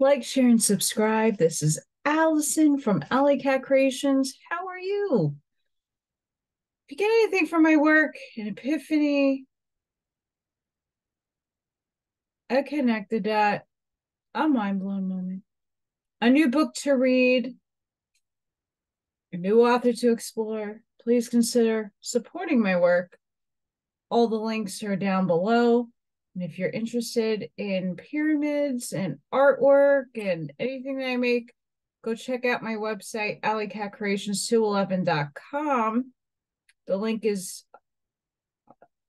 Like, share, and subscribe. This is Allison from AllyKat Kreations. How are you? If you get anything from my work, an epiphany, a connected dot, a mind blown moment, a new book to read, a new author to explore, please consider supporting my work. All the links are down below. And if you're interested in pyramids and artwork and anything that I make, go check out my website, allykatkreations211.com. The link is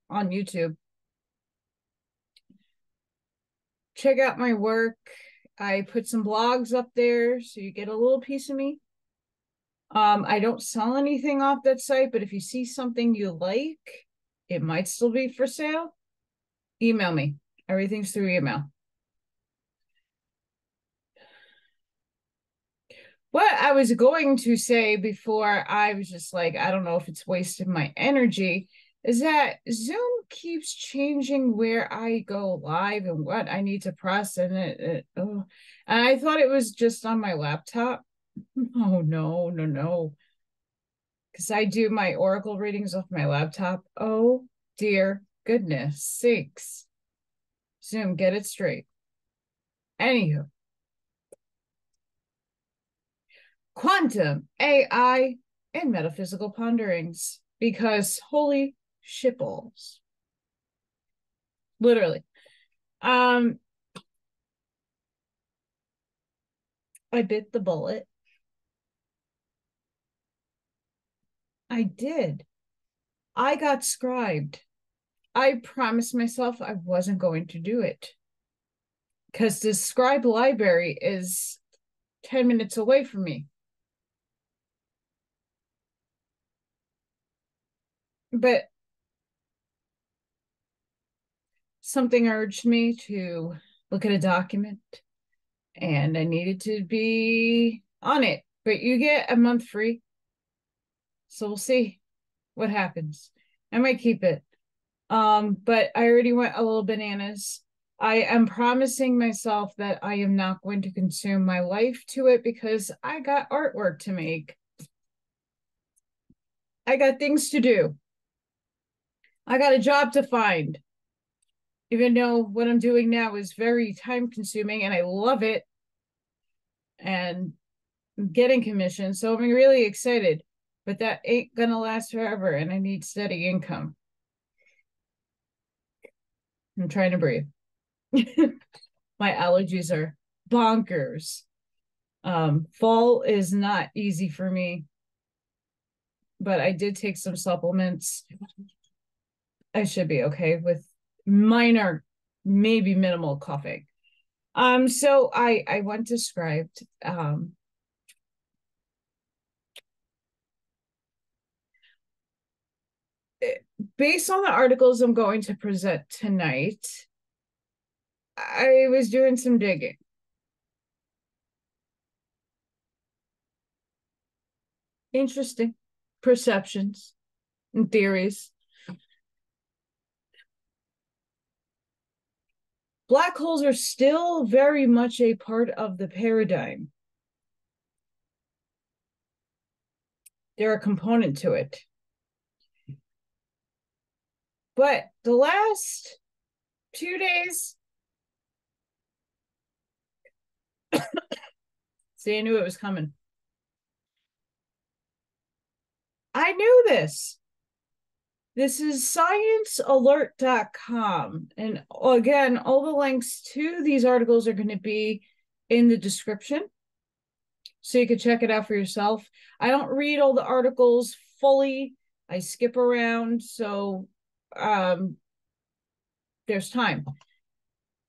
on YouTube. Check out my work. I put some blogs up there so you get a little piece of me. Um, I don't sell anything off that site, but if you see something you like, it might still be for sale email me. Everything's through email. What I was going to say before I was just like, I don't know if it's wasting my energy, is that Zoom keeps changing where I go live and what I need to press. And it, it oh. and I thought it was just on my laptop. Oh, no, no, no. Because I do my Oracle readings off my laptop. Oh, dear goodness sakes. Zoom, get it straight. Anywho. Quantum, AI, and metaphysical ponderings. Because holy shitballs. Literally. Um I bit the bullet. I did. I got Scribd. I promised myself I wasn't going to do it because the Scribd library is 10 minutes away from me. But something urged me to look at a document and I needed to be on it. But you get a month free. So we'll see what happens. I might keep it. Um, but I already went a little bananas. I am promising myself that I am not going to consume my life to it because I got artwork to make. I got things to do. I got a job to find. Even though what I'm doing now is very time consuming and I love it and I'm getting commissions. So I'm really excited, but that ain't gonna last forever and I need steady income. I'm trying to breathe. My allergies are bonkers. Um, fall is not easy for me, but I did take some supplements. I should be okay with minor, maybe minimal coughing. Um, so I I went to Scribd. Um, based on the articles I'm going to present tonight, I was doing some digging. Interesting perceptions and theories. Black holes are still very much a part of the paradigm. They're a component to it. But the last two days, see, I knew it was coming. I knew this. This is sciencealert.com. And again, all the links to these articles are going to be in the description. So you can check it out for yourself. I don't read all the articles fully, I skip around. So um, there's time.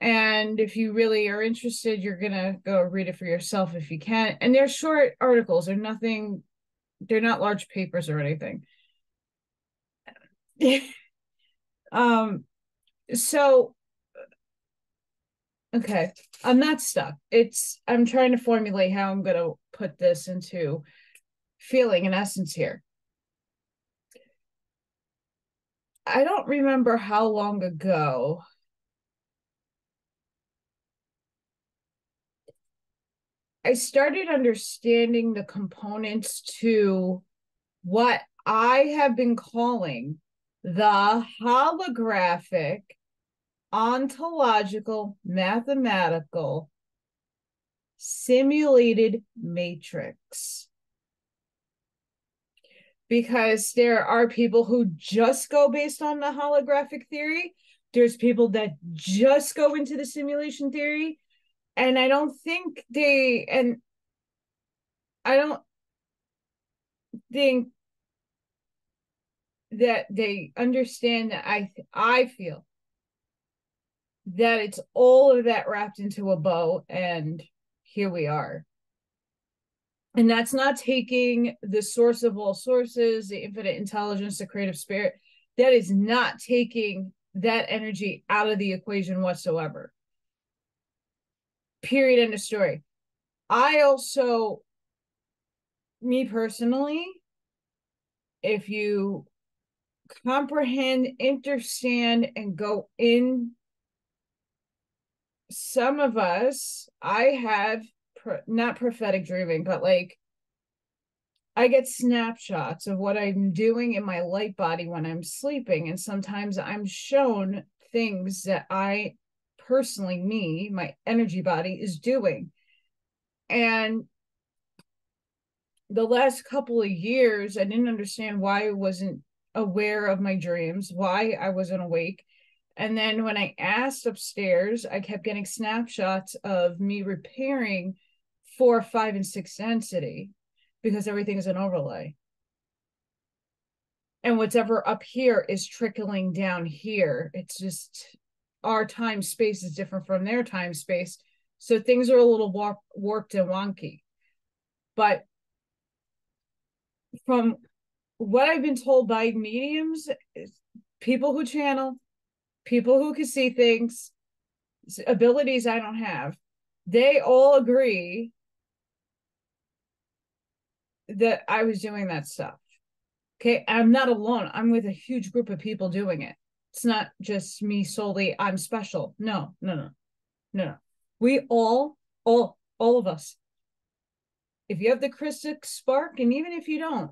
And if you really are interested, you're gonna go read it for yourself if you can. And they're short articles. They're nothing. They're not large papers or anything. um. So. Okay, I'm not stuck. It's I'm trying to formulate how I'm gonna put this into feeling in essence here. I don't remember how long ago. I started understanding the components to what I have been calling the holographic, ontological, mathematical, simulated matrix. Because there are people who just go based on the holographic theory, there's people that just go into the simulation theory, and I don't think they, and I don't think that they understand that I I feel that it's all of that wrapped into a bow and here we are. And that's not taking the source of all sources, the infinite intelligence, the creative spirit. That is not taking that energy out of the equation whatsoever. Period. End of story. I also, me personally, if you comprehend, understand, and go in. Some of us, I have pro- not prophetic dreaming, but like I get snapshots of what I'm doing in my light body when I'm sleeping. And sometimes I'm shown things that I personally, me, my energy body is doing. And the last couple of years, I didn't understand why I wasn't aware of my dreams, why I wasn't awake. And then when I asked upstairs, I kept getting snapshots of me repairing four, five, and six density because everything is an overlay. And whatever up here is trickling down here. It's just our time space is different from their time space. So things are a little warp, warped and wonky. But from what I've been told by mediums, people who channel, people who can see things, abilities I don't have, they all agree that I was doing that stuff. Okay. I'm not alone. I'm with a huge group of people doing it. It's not just me solely, I'm special. No, no, no, no, no. We all, all, all of us. If you have the Christic spark, and even if you don't,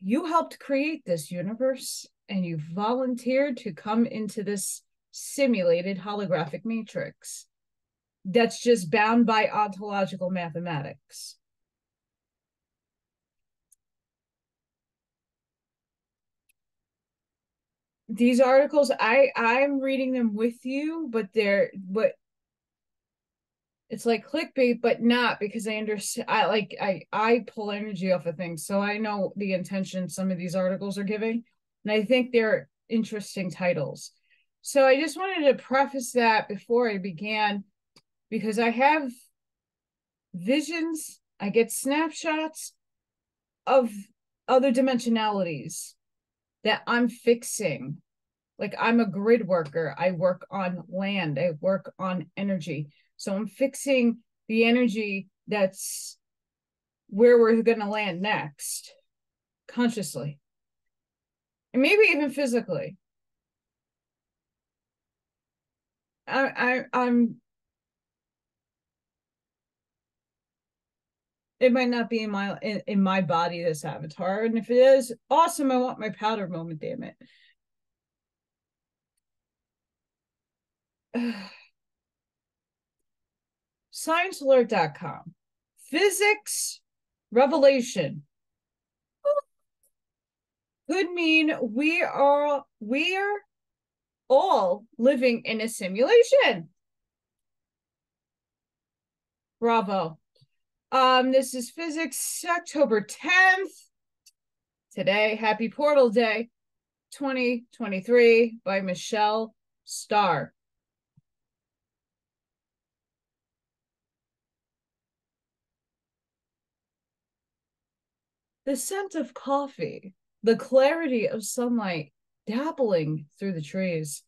you helped create this universe and you volunteered to come into this simulated holographic matrix that's just bound by ontological mathematics. These articles, I I'm reading them with you, but they're what it's like clickbait but not because i understand i like i i pull energy off of things. So i know the intention some of these articles are giving and i think they're interesting titles. So i just wanted to preface that before i began because i have visions i get snapshots of other dimensionalities that i'm fixing. Like i'm a grid worker. I work on land. I work on energy. So I'm fixing the energy that's where we're going to land next consciously. And maybe even physically. I, I I'm it might not be in my in, in my body this avatar and if it is awesome i want my powder moment damn it sciencealert.com. Physics revelation could mean we are we're all living in a simulation. Bravo. Um, this is physics October 10th. Today, happy portal day 2023 by Michelle Starr. the scent of coffee, the clarity of sunlight dappling through the trees,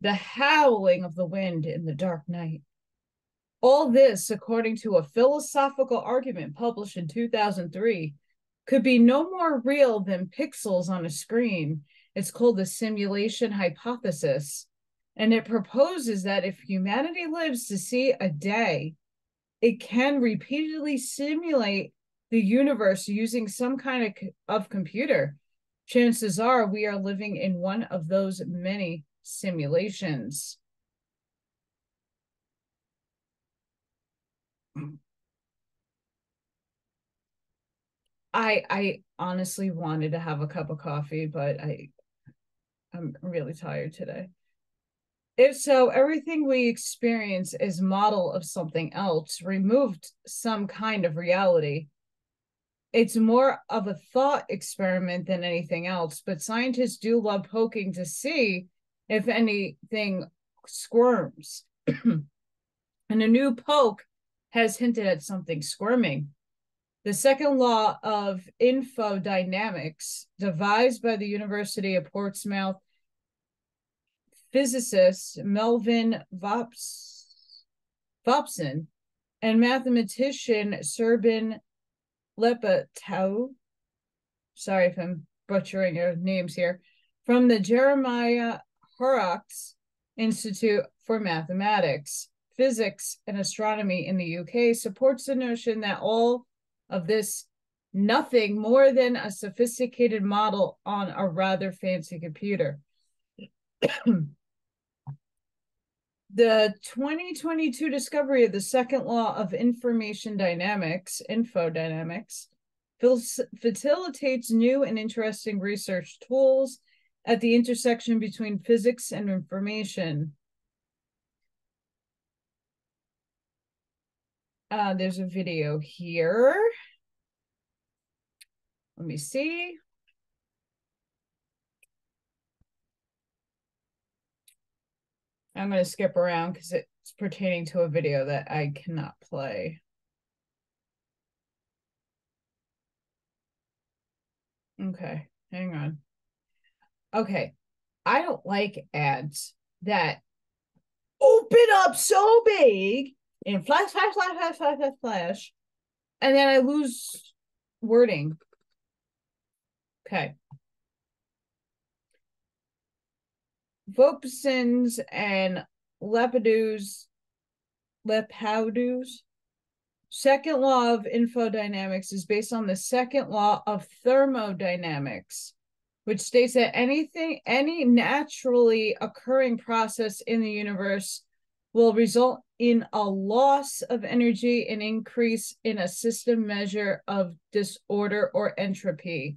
the howling of the wind in the dark night. All this, according to a philosophical argument published in 2003, could be no more real than pixels on a screen. It's called the simulation hypothesis. And it proposes that if humanity lives to see a day it can repeatedly simulate the universe using some kind of, of computer. Chances are we are living in one of those many simulations. I I honestly wanted to have a cup of coffee, but I I'm really tired today. If so, everything we experience is model of something else, removed some kind of reality. It's more of a thought experiment than anything else, but scientists do love poking to see if anything squirms. and a new poke has hinted at something squirming. The second law of infodynamics, devised by the University of Portsmouth physicist Melvin Vops, Vopson and mathematician Serban Lepadatu, sorry if I'm butchering your names here, from the Jeremiah Horrocks Institute for Mathematics, Physics, and Astronomy in the UK supports the notion that all of this nothing more than a sophisticated model on a rather fancy computer. the 2022 discovery of the second law of information dynamics, infodynamics, facilitates new and interesting research tools at the intersection between physics and information. Uh, there's a video here. Let me see. I'm going to skip around because it's pertaining to a video that I cannot play. Okay, hang on. Okay, I don't like ads that open up so big and flash, flash, flash, flash, flash, flash, flash, and then I lose wording. Okay. Vopsons and Lepidus, Lepidus. Second law of infodynamics is based on the second law of thermodynamics, which states that anything, any naturally occurring process in the universe will result in a loss of energy and increase in a system measure of disorder or entropy.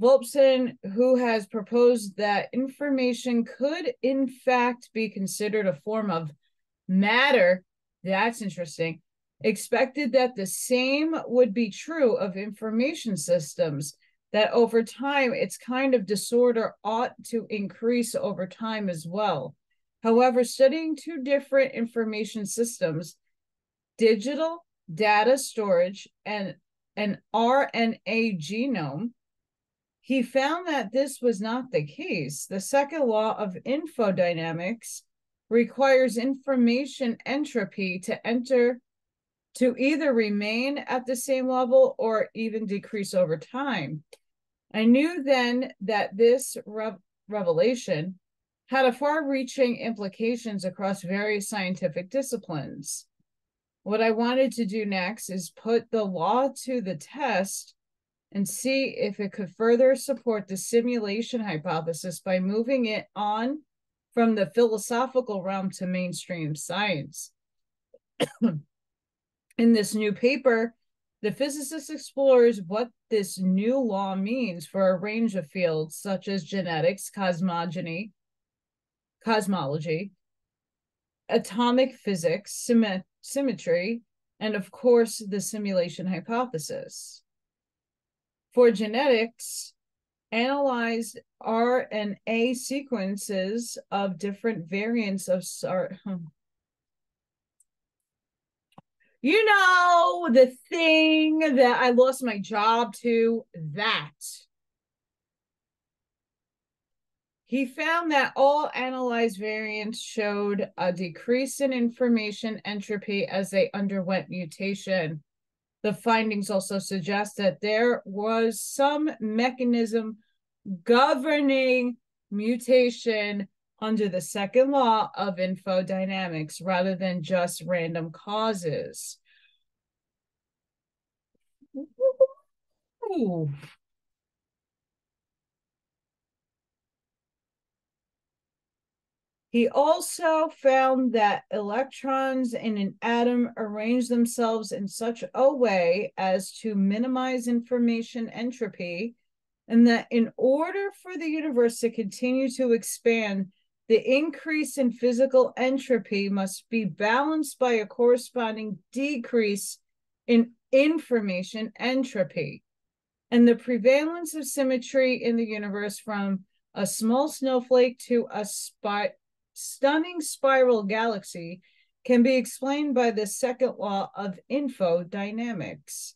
Volpson, who has proposed that information could in fact be considered a form of matter, that's interesting, expected that the same would be true of information systems, that over time its kind of disorder ought to increase over time as well. However, studying two different information systems, digital data storage and an RNA genome, he found that this was not the case. The second law of infodynamics requires information entropy to enter to either remain at the same level or even decrease over time. I knew then that this re- revelation had a far reaching implications across various scientific disciplines. What I wanted to do next is put the law to the test and see if it could further support the simulation hypothesis by moving it on from the philosophical realm to mainstream science. In this new paper, the physicist explores what this new law means for a range of fields such as genetics, cosmogony, cosmology, atomic physics, symmetry, and of course, the simulation hypothesis. For genetics, analyzed RNA sequences of different variants of SARS. Hmm. You know, the thing that I lost my job to, that. He found that all analyzed variants showed a decrease in information entropy as they underwent mutation. The findings also suggest that there was some mechanism governing mutation under the second law of infodynamics rather than just random causes. Ooh. He also found that electrons in an atom arrange themselves in such a way as to minimize information entropy, and that in order for the universe to continue to expand, the increase in physical entropy must be balanced by a corresponding decrease in information entropy. And the prevalence of symmetry in the universe from a small snowflake to a spot stunning spiral galaxy can be explained by the second law of infodynamics.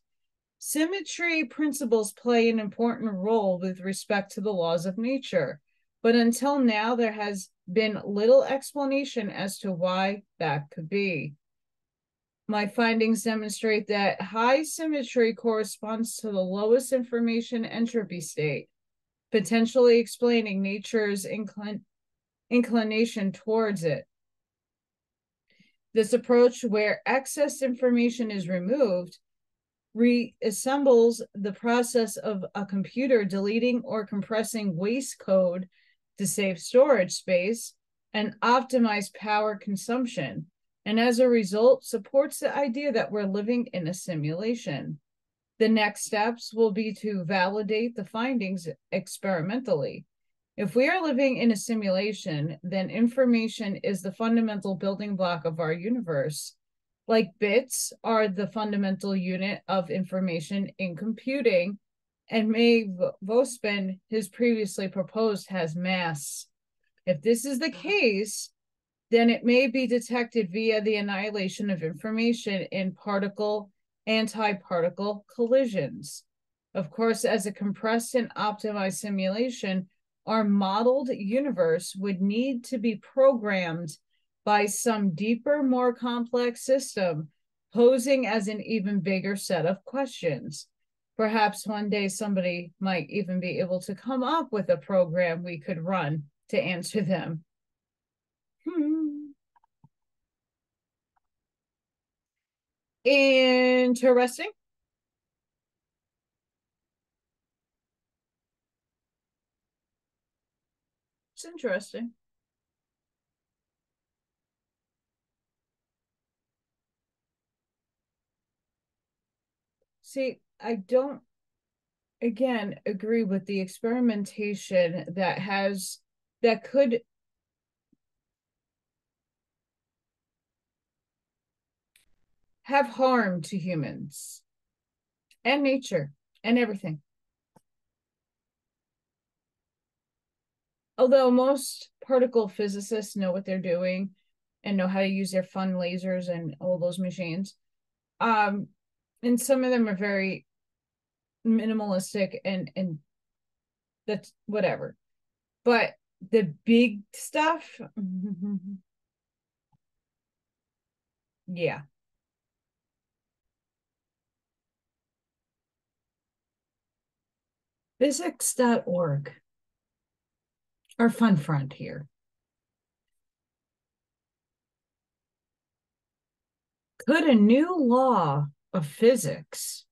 Symmetry principles play an important role with respect to the laws of nature, but until now, there has been little explanation as to why that could be. My findings demonstrate that high symmetry corresponds to the lowest information entropy state, potentially explaining nature's inclin- inclination towards it. This approach, where excess information is removed, reassembles the process of a computer deleting or compressing waste code to save storage space and optimize power consumption, and as a result, supports the idea that we're living in a simulation. The next steps will be to validate the findings experimentally. If we are living in a simulation, then information is the fundamental building block of our universe. Like bits are the fundamental unit of information in computing, and May Vospin, his previously proposed, has mass. If this is the uh-huh. case, then it may be detected via the annihilation of information in particle antiparticle collisions. Of course, as a compressed and optimized simulation, our modeled universe would need to be programmed by some deeper, more complex system, posing as an even bigger set of questions. Perhaps one day somebody might even be able to come up with a program we could run to answer them. Hmm. Interesting. It's interesting. See, I don't again agree with the experimentation that has that could have harm to humans and nature and everything. Although most particle physicists know what they're doing and know how to use their fun lasers and all those machines um and some of them are very minimalistic and and that's whatever. But the big stuff yeah. Physics.org our fun front here. Could a new law of physics,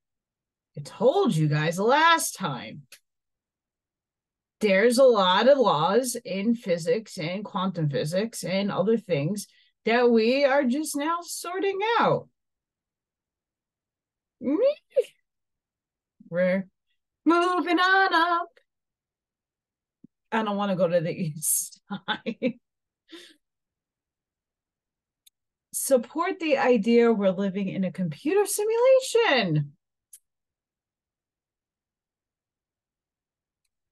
I told you guys last time, there's a lot of laws in physics and quantum physics and other things that we are just now sorting out. We're moving on up. I don't want to go to the east side. Support the idea we're living in a computer simulation.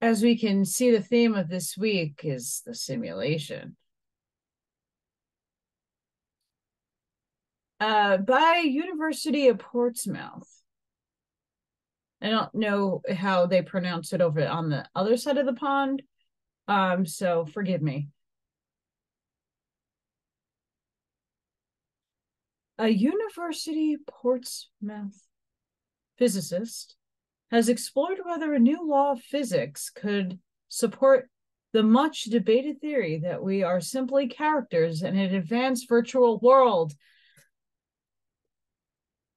As we can see, the theme of this week is the simulation. Uh, by University of Portsmouth. I don't know how they pronounce it over on the other side of the pond. Um, so forgive me. A University Portsmouth physicist has explored whether a new law of physics could support the much debated theory that we are simply characters in an advanced virtual world.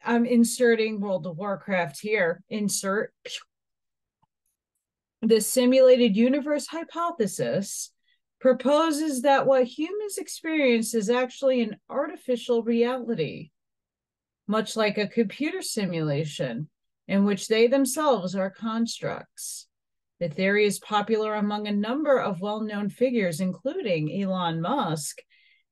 I'm inserting World of Warcraft here. Insert. The simulated universe hypothesis proposes that what humans experience is actually an artificial reality, much like a computer simulation in which they themselves are constructs. The theory is popular among a number of well known figures, including Elon Musk,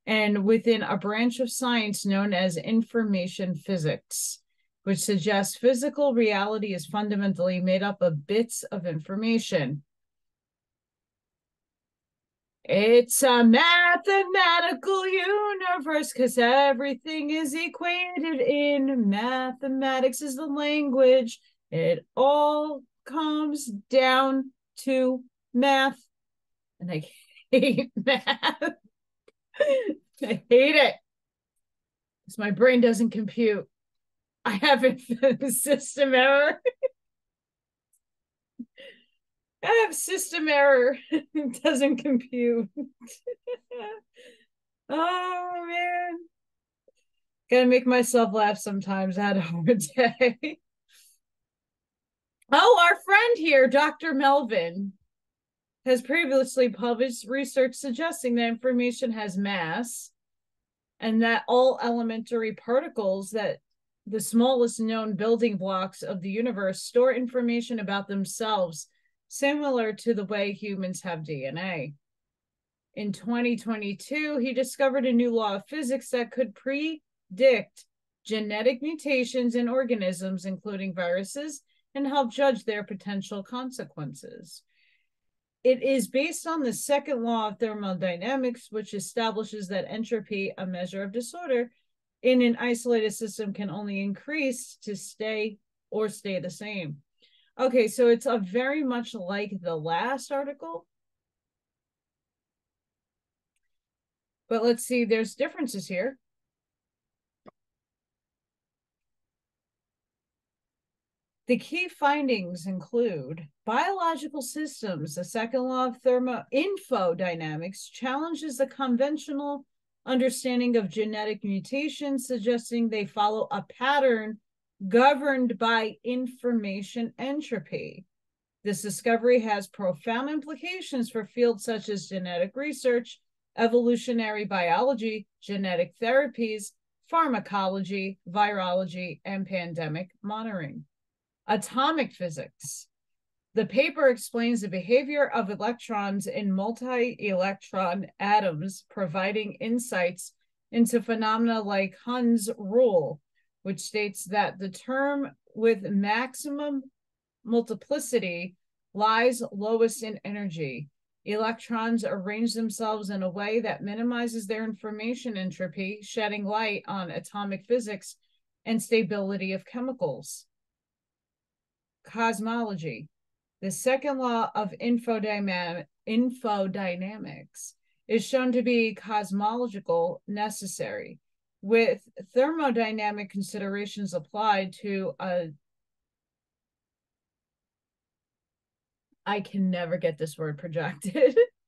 and within a branch of science known as information physics, which suggests physical reality is fundamentally made up of bits of information. It's a mathematical universe because everything is equated in mathematics is the language. It all comes down to math. And I hate math. I hate it. Because my brain doesn't compute. I have a system error. I have system error. it doesn't compute. oh man. Gotta make myself laugh sometimes. I had a hard day. Oh, our friend here, Dr. Melvin, has previously published research suggesting that information has mass and that all elementary particles that the smallest known building blocks of the universe store information about themselves similar to the way humans have DNA. In 2022, he discovered a new law of physics that could predict genetic mutations in organisms, including viruses and help judge their potential consequences. It is based on the second law of thermodynamics, which establishes that entropy, a measure of disorder, in an isolated system can only increase to stay or stay the same. Okay, so it's a very much like the last article. But let's see, there's differences here. The key findings include biological systems. The second law of thermodynamics challenges the conventional understanding of genetic mutations, suggesting they follow a pattern governed by information entropy. This discovery has profound implications for fields such as genetic research, evolutionary biology, genetic therapies, pharmacology, virology, and pandemic monitoring. Atomic physics. The paper explains the behavior of electrons in multi electron atoms, providing insights into phenomena like Hund's rule, which states that the term with maximum multiplicity lies lowest in energy. Electrons arrange themselves in a way that minimizes their information entropy, shedding light on atomic physics and stability of chemicals cosmology. The second law of infodynamics is shown to be cosmological necessary, with thermodynamic considerations applied to a I can never get this word projected.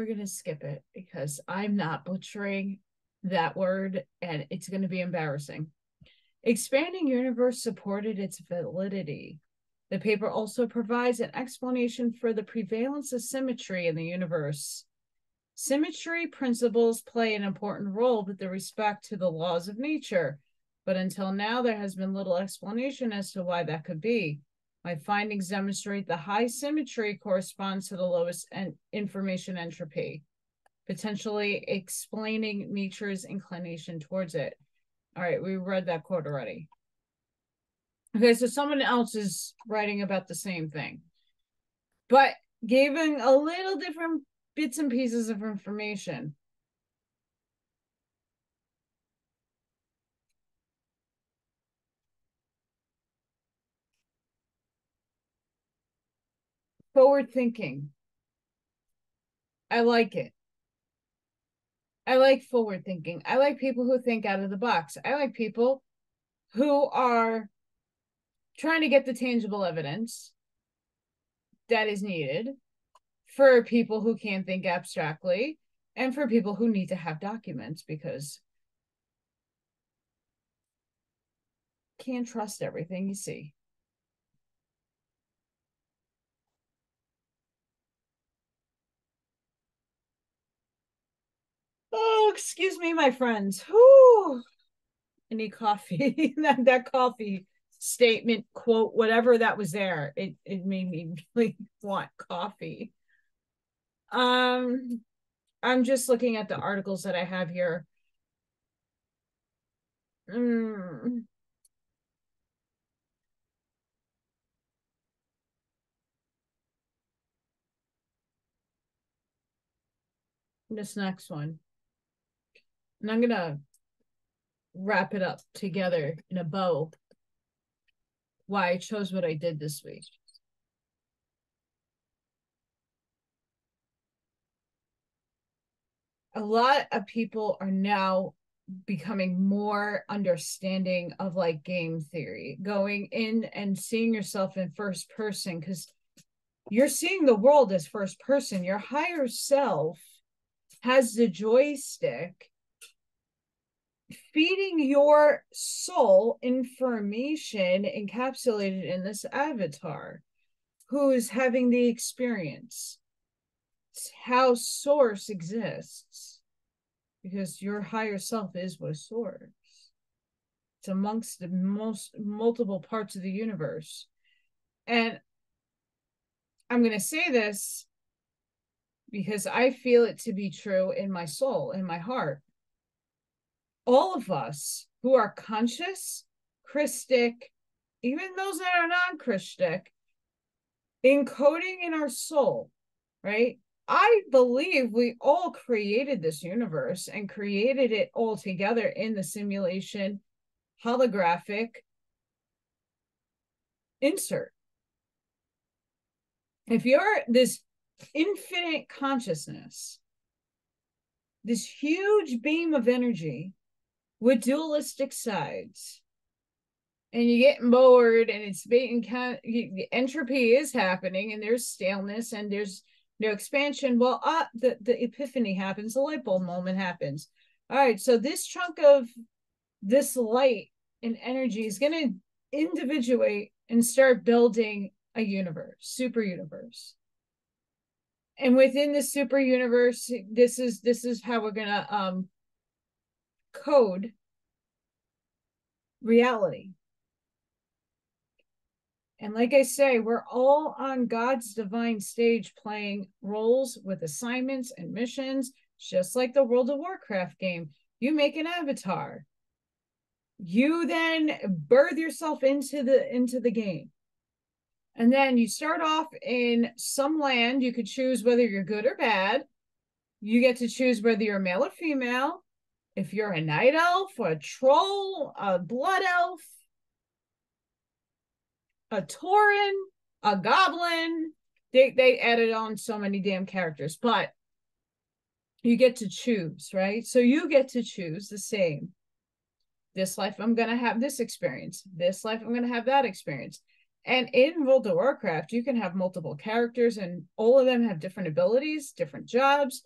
we're going to skip it because I'm not butchering that word and it's going to be embarrassing. Expanding universe supported its validity. The paper also provides an explanation for the prevalence of symmetry in the universe. Symmetry principles play an important role with respect to the laws of nature, but until now there has been little explanation as to why that could be. My findings demonstrate the high symmetry corresponds to the lowest en- information entropy, potentially explaining nature's inclination towards it. All right, we read that quote already. Okay, so someone else is writing about the same thing, but giving a little different bits and pieces of information. Forward thinking. I like it. I like forward thinking. I like people who think out of the box. I like people who are trying to get the tangible evidence that is needed for people who can't think abstractly and for people who need to have documents because can't trust everything you see. Oh, excuse me, my friends. Whew. I need coffee. that, that coffee statement, quote, whatever that was there, it, it made me really want coffee. Um, I'm just looking at the articles that I have here. Mm. This next one. And I'm going to wrap it up together in a bow why I chose what I did this week. A lot of people are now becoming more understanding of like game theory, going in and seeing yourself in first person because you're seeing the world as first person. Your higher self has the joystick feeding your soul information encapsulated in this avatar who is having the experience. It's how source exists because your higher self is what source. It's amongst the most multiple parts of the universe. And I'm going to say this because I feel it to be true in my soul, in my heart all of us who are conscious, Christic, even those that are non Christic, encoding in our soul, right? I believe we all created this universe and created it all together in the simulation holographic insert. If you're this infinite consciousness, this huge beam of energy with dualistic sides. And you get bored and it's being kind of, entropy is happening and there's staleness and there's no expansion. Well uh the, the epiphany happens the light bulb moment happens. All right so this chunk of this light and energy is going to individuate and start building a universe super universe. And within the super universe this is this is how we're going to um code reality. And like I say, we're all on God's divine stage playing roles with assignments and missions, just like the World of Warcraft game. You make an avatar. You then birth yourself into the into the game. And then you start off in some land. You could choose whether you're good or bad. You get to choose whether you're male or female if you're a night elf, a troll, a blood elf, a tauren, a goblin, they they added on so many damn characters, but you get to choose, right? So you get to choose the same. This life I'm gonna have this experience. This life I'm gonna have that experience. And in World of Warcraft, you can have multiple characters, and all of them have different abilities, different jobs,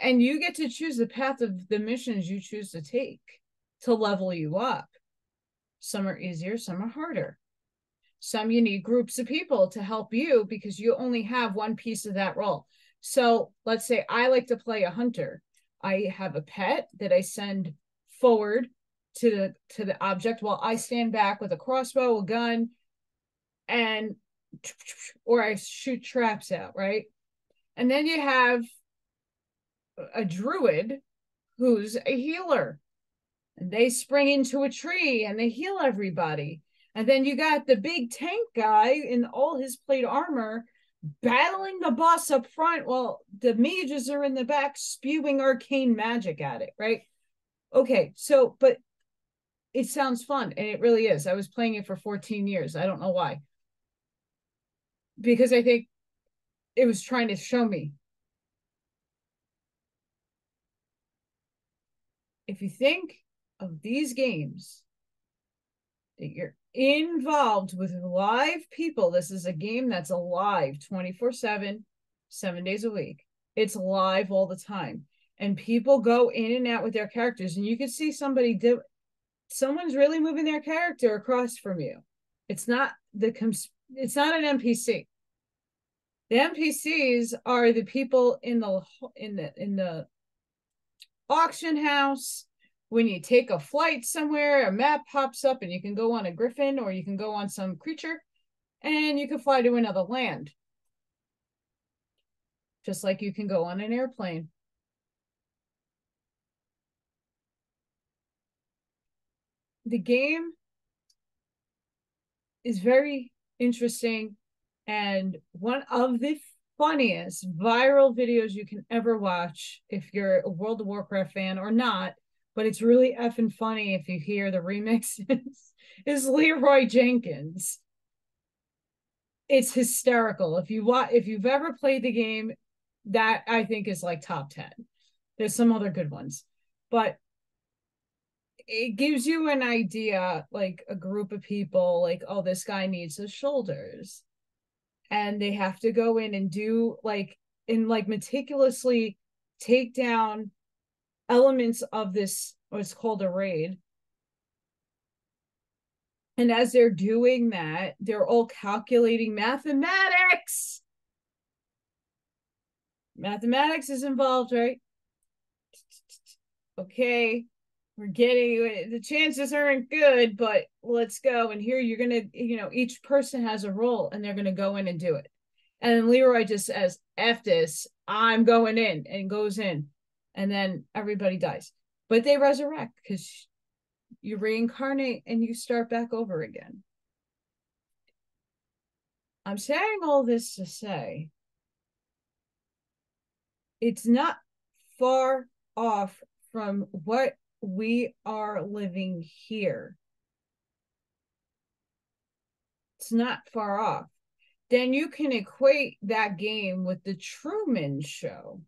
and you get to choose the path of the missions you choose to take to level you up. Some are easier, some are harder. Some you need groups of people to help you because you only have one piece of that role. So let's say I like to play a hunter. I have a pet that I send forward to the to the object while I stand back with a crossbow, a gun, and or I shoot traps out, right? And then you have a druid who's a healer. And they spring into a tree and they heal everybody. And then you got the big tank guy in all his plate armor battling the boss up front while the mages are in the back spewing arcane magic at it, right? Okay, so, but it sounds fun and it really is. I was playing it for 14 years. I don't know why. because I think it was trying to show me. If you think of these games that you're involved with live people, this is a game that's alive 24 7, seven days a week. It's live all the time. And people go in and out with their characters, and you can see somebody someone's really moving their character across from you. It's not the cons- it's not an NPC. The NPCs are the people in the in the in the auction house. When you take a flight somewhere, a map pops up and you can go on a griffin or you can go on some creature and you can fly to another land. Just like you can go on an airplane. The game is very interesting and one of the funniest viral videos you can ever watch if you're a World of Warcraft fan or not, but it's really effing funny if you hear the remixes, is Leroy Jenkins. It's hysterical. If you want if you've ever played the game, that I think is like top 10. There's some other good ones. But it gives you an idea like a group of people like oh this guy needs his shoulders and they have to go in and do like and like meticulously take down elements of this what's called a raid. And as they're doing that they're all calculating mathematics. Mathematics is involved right? Okay we're getting the chances aren't good, but let's go. And here you're gonna, you know, each person has a role and they're gonna go in and do it. And Leroy just says, F this, I'm going in and goes in. And then everybody dies. But they resurrect because you reincarnate and you start back over again. I'm saying all this to say it's not far off from what we are living here. It's not far off. Then you can equate that game with the Truman Show.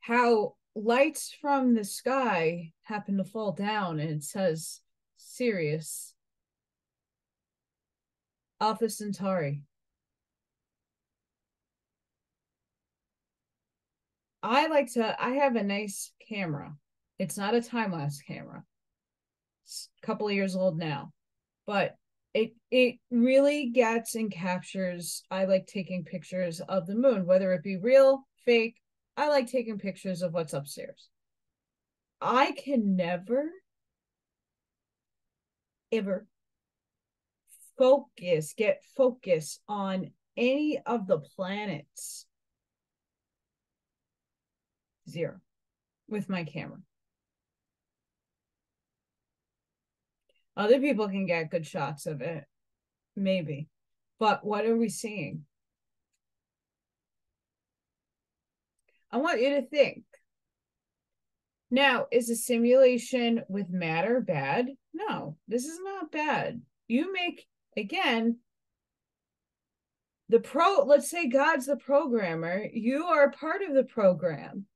How lights from the sky happen to fall down and it says Sirius Alpha Centauri. I like to, I have a nice camera. It's not a time lapse camera. It's a couple of years old now, but it it really gets and captures. I like taking pictures of the moon, whether it be real, fake. I like taking pictures of what's upstairs. I can never, ever focus, get focus on any of the planets zero with my camera. Other people can get good shots of it, maybe. But what are we seeing? I want you to think. Now, is a simulation with matter bad? No, this is not bad. You make, again, the pro, let's say God's the programmer, you are part of the program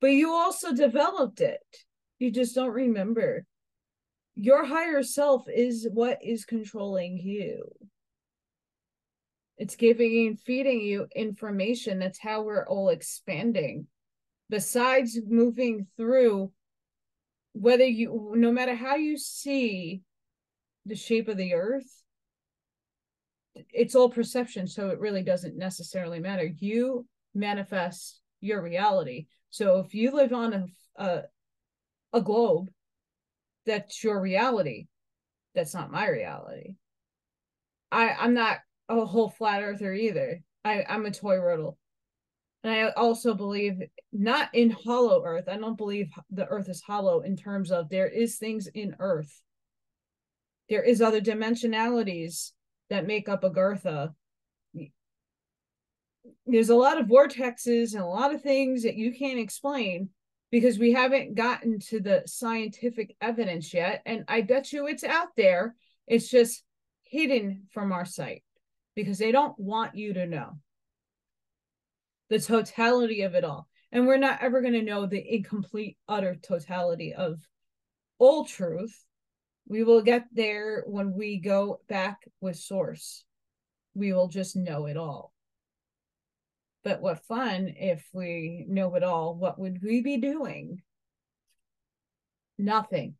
but you also developed it. You just don't remember. Your higher self is what is controlling you. It's giving and feeding you information. That's how we're all expanding. Besides moving through, whether you, no matter how you see the shape of the earth, it's all perception. So it really doesn't necessarily matter. You manifest your reality. So if you live on a a, a globe, that's your reality. That's not my reality. I I'm not a whole flat earther either. I I'm a toroidal. And I also believe not in hollow earth. I don't believe the earth is hollow in terms of there is things in earth. There is other dimensionalities that make up Agartha there's a lot of vortexes and a lot of things that you can't explain because we haven't gotten to the scientific evidence yet. And I bet you it's out there. It's just hidden from our sight because they don't want you to know the totality of it all. And we're not ever going to know the incomplete, utter totality of all truth. We will get there when we go back with source. We will just know it all. But what fun if we know it all. What would we be doing? Nothing.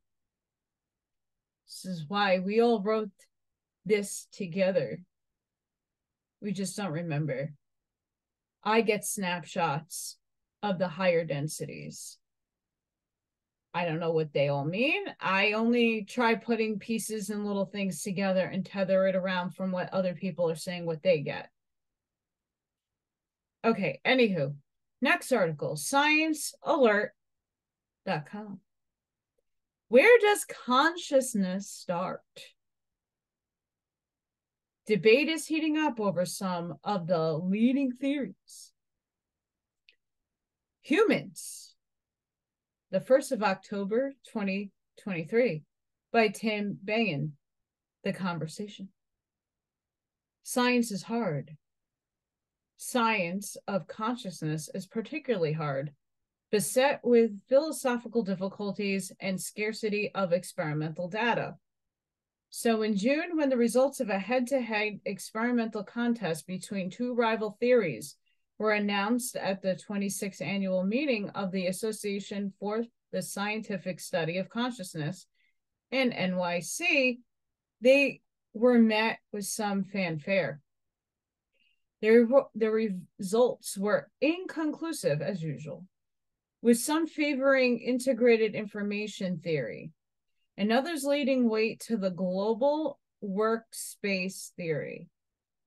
This is why we all wrote this together. We just don't remember. I get snapshots of the higher densities. I don't know what they all mean. I only try putting pieces and little things together and tether it around from what other people are saying what they get. Okay, anywho, next article sciencealert.com. Where does consciousness start? Debate is heating up over some of the leading theories. Humans, the 1st of October 2023, by Tim Bengen. The Conversation. Science is hard. Science of consciousness is particularly hard, beset with philosophical difficulties and scarcity of experimental data. So, in June, when the results of a head to head experimental contest between two rival theories were announced at the 26th annual meeting of the Association for the Scientific Study of Consciousness in NYC, they were met with some fanfare. The, the results were inconclusive as usual, with some favoring integrated information theory and others leading weight to the global workspace theory.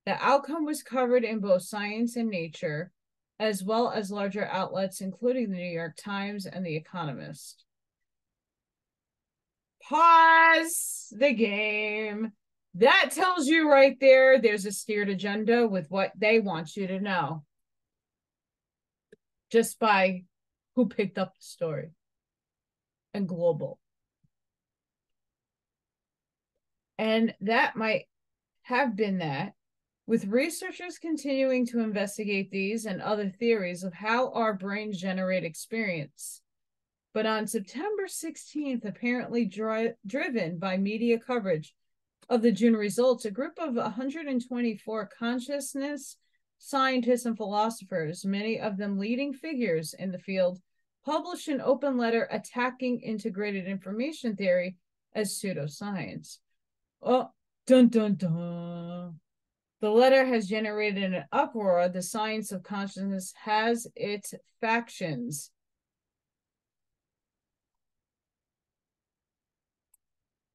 The outcome was covered in both Science and Nature, as well as larger outlets, including the New York Times and The Economist. Pause the game. That tells you right there there's a steered agenda with what they want you to know just by who picked up the story and global. And that might have been that, with researchers continuing to investigate these and other theories of how our brains generate experience. But on September 16th, apparently dri- driven by media coverage of the June results, a group of 124 consciousness scientists and philosophers, many of them leading figures in the field, published an open letter attacking integrated information theory as pseudoscience. Oh, dun dun dun. The letter has generated an uproar. The science of consciousness has its factions.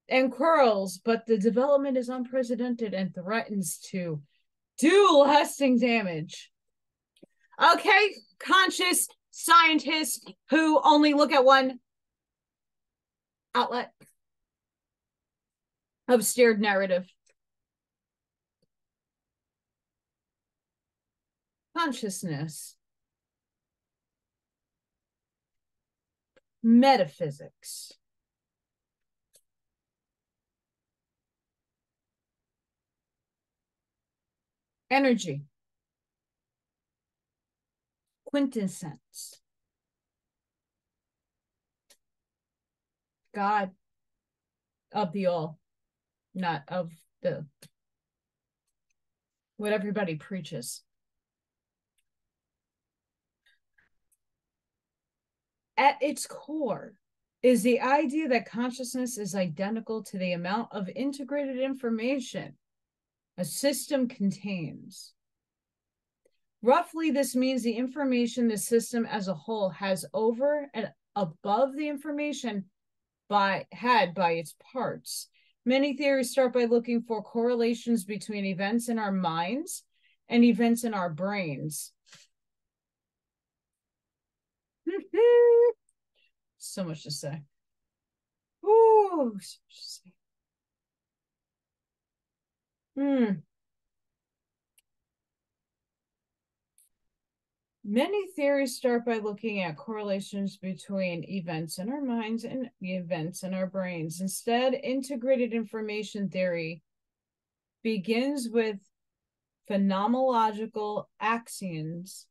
And quarrels, but the development is unprecedented and threatens to do lasting damage. Okay, conscious scientists who only look at one outlet of steered narrative. Consciousness. Metaphysics. Energy. Quintessence. God of the all not of the what everybody preaches. At its core is the idea that consciousness is identical to the amount of integrated information a system contains. Roughly, this means the information the system as a whole has over and above the information by had by its parts Many theories start by looking for correlations between events in our minds and events in our brains. so much to say. Ooh, so much to say. Hmm. Many theories start by looking at correlations between events in our minds and events in our brains. Instead, integrated information theory begins with phenomenological axioms.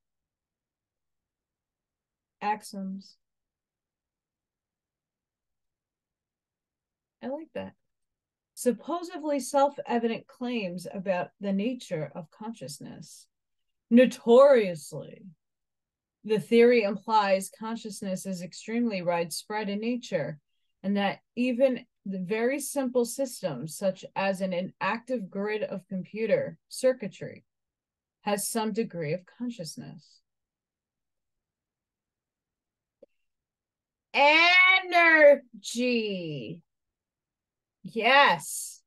Axioms. I like that. Supposedly self evident claims about the nature of consciousness. Notoriously, the theory implies consciousness is extremely widespread in nature and that even the very simple systems, such as an inactive grid of computer circuitry, has some degree of consciousness. Energy. Yes.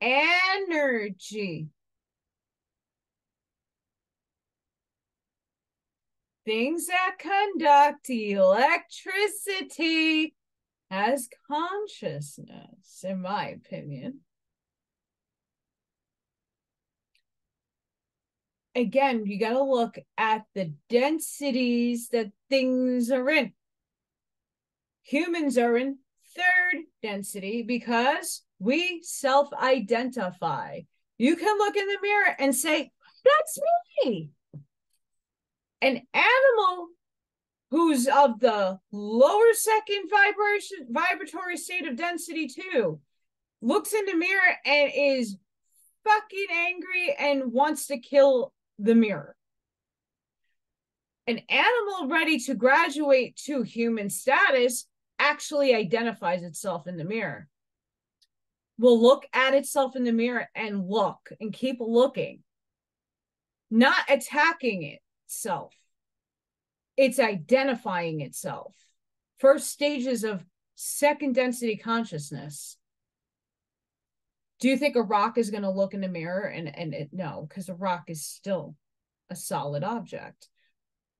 Energy. Things that conduct electricity has consciousness, in my opinion. Again, you got to look at the densities that things are in. Humans are in third density because we self identify. You can look in the mirror and say, That's me. An animal who's of the lower second vibration vibratory state of density too looks in the mirror and is fucking angry and wants to kill the mirror an animal ready to graduate to human status actually identifies itself in the mirror will look at itself in the mirror and look and keep looking, not attacking itself. It's identifying itself. First stages of second density consciousness. Do you think a rock is going to look in the mirror and and it, no, because a rock is still a solid object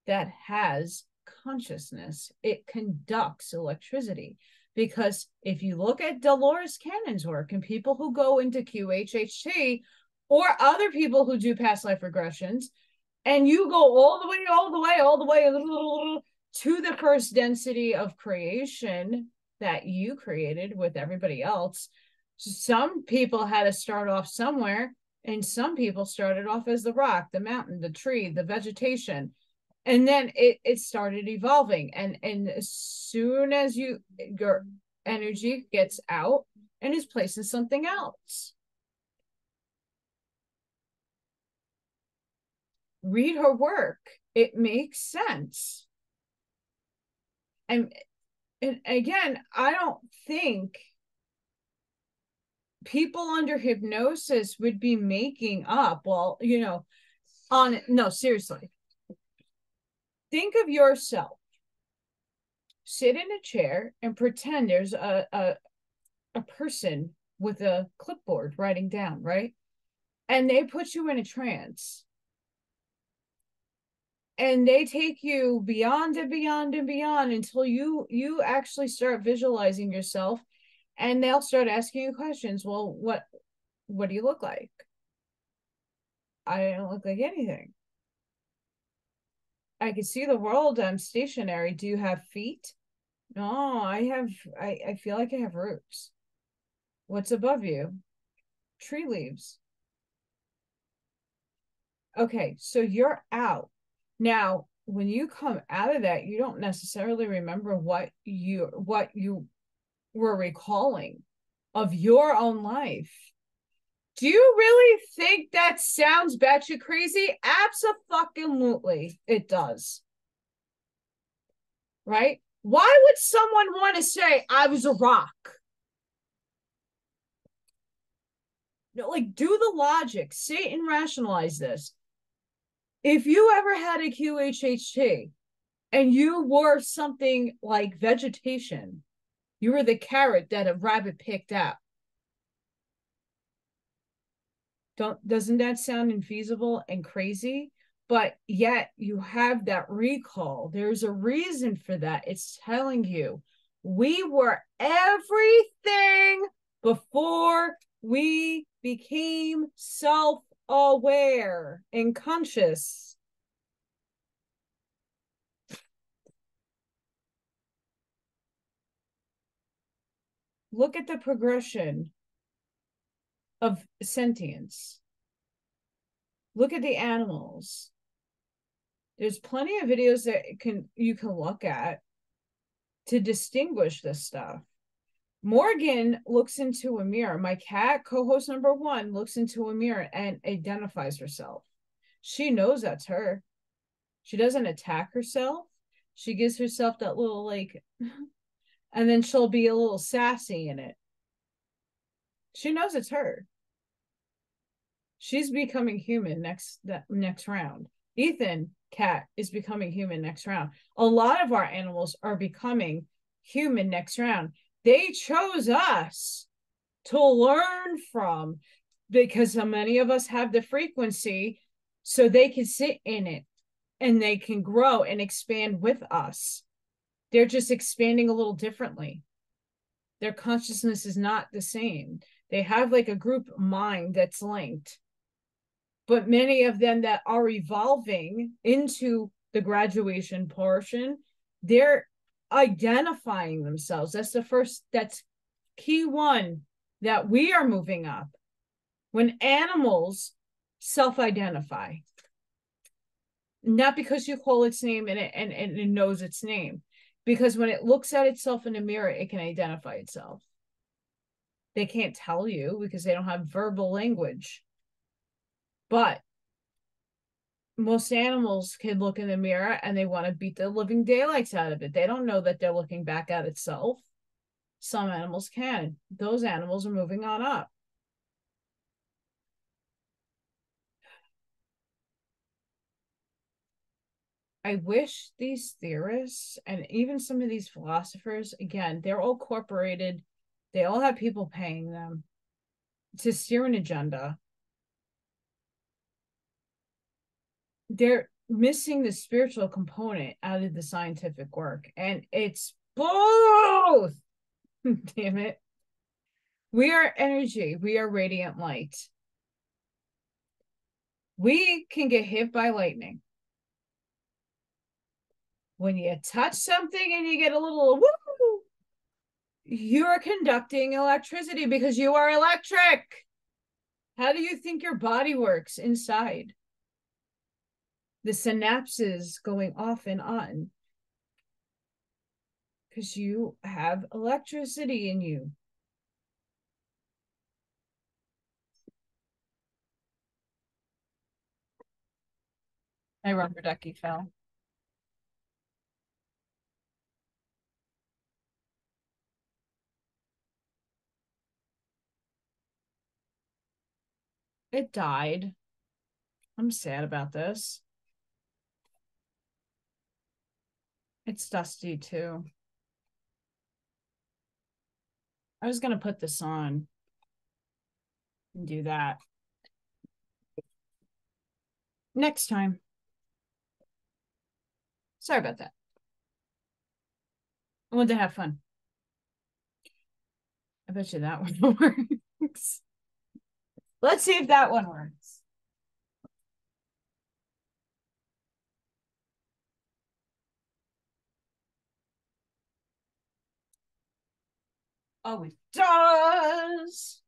that has consciousness. It conducts electricity. Because if you look at Dolores Cannon's work and people who go into QHHT or other people who do past life regressions, and you go all the way, all the way, all the way to the first density of creation that you created with everybody else. Some people had to start off somewhere, and some people started off as the rock, the mountain, the tree, the vegetation. And then it, it started evolving. And and as soon as you your energy gets out and is placed in something else. Read her work. It makes sense. And and again i don't think people under hypnosis would be making up well you know on no seriously. Think of yourself. Sit in a chair and pretend there's a, a a person with a clipboard writing down right? And they put you in a trance. And they take you beyond and beyond and beyond until you you actually start visualizing yourself and they'll start asking you questions well what what do you look like i don't look like anything I can see the world. I'm stationary. Do you have feet? No, I have I, I feel like I have roots. What's above you? Tree leaves. Okay, so you're out. Now, when you come out of that, you don't necessarily remember what you what you were recalling of your own life. Do you really think that sounds batshit crazy? Absolutely, it does. Right? Why would someone want to say I was a rock? No, like do the logic, Satan rationalize this. If you ever had a QHHT and you wore something like vegetation, you were the carrot that a rabbit picked up. don't doesn't that sound infeasible and crazy but yet you have that recall there's a reason for that it's telling you we were everything before we became self aware and conscious. Look at the progression of sentience. Look at the animals. There's plenty of videos that can you can look at to distinguish this stuff. Morgan looks into a mirror. My cat, co host number one, looks into a mirror and identifies herself. She knows that's her. She doesn't attack herself. She gives herself that little, like, and then she'll be a little sassy in it. She knows it's her. She's becoming human next that next round. Ethan cat is becoming human next round. A lot of our animals are becoming human next round they chose us to learn from because so many of us have the frequency so they can sit in it and they can grow and expand with us. They're just expanding a little differently. Their consciousness is not the same. They have like a group mind that's linked. But many of them that are evolving into the graduation portion, they're identifying themselves. That's the first, that's key one that we are moving up. When animals self identify, not because you call its name and it, and, and it knows its name, because when it looks at itself in a mirror, it can identify itself. They can't tell you because they don't have verbal language. But most animals can look in the mirror and they want to beat the living daylights out of it. They don't know that they're looking back at itself. Some animals can. Those animals are moving on up. I wish these theorists and even some of these philosophers, again, they're all corporated. They all have people paying them to steer an agenda. They're missing the spiritual component out of the scientific work and it's both. Damn it. We are energy. We are radiant light. We can get hit by lightning when you touch something and you get a little woo you're conducting electricity because you are electric how do you think your body works inside the synapses going off and on because you have electricity in you. My rubber ducky fell. It died. I'm sad about this. It's dusty too. I was going to put this on and do that next time. Sorry about that. I wanted to have fun. I bet you that one works. Let's see if that one works. Oh, it does.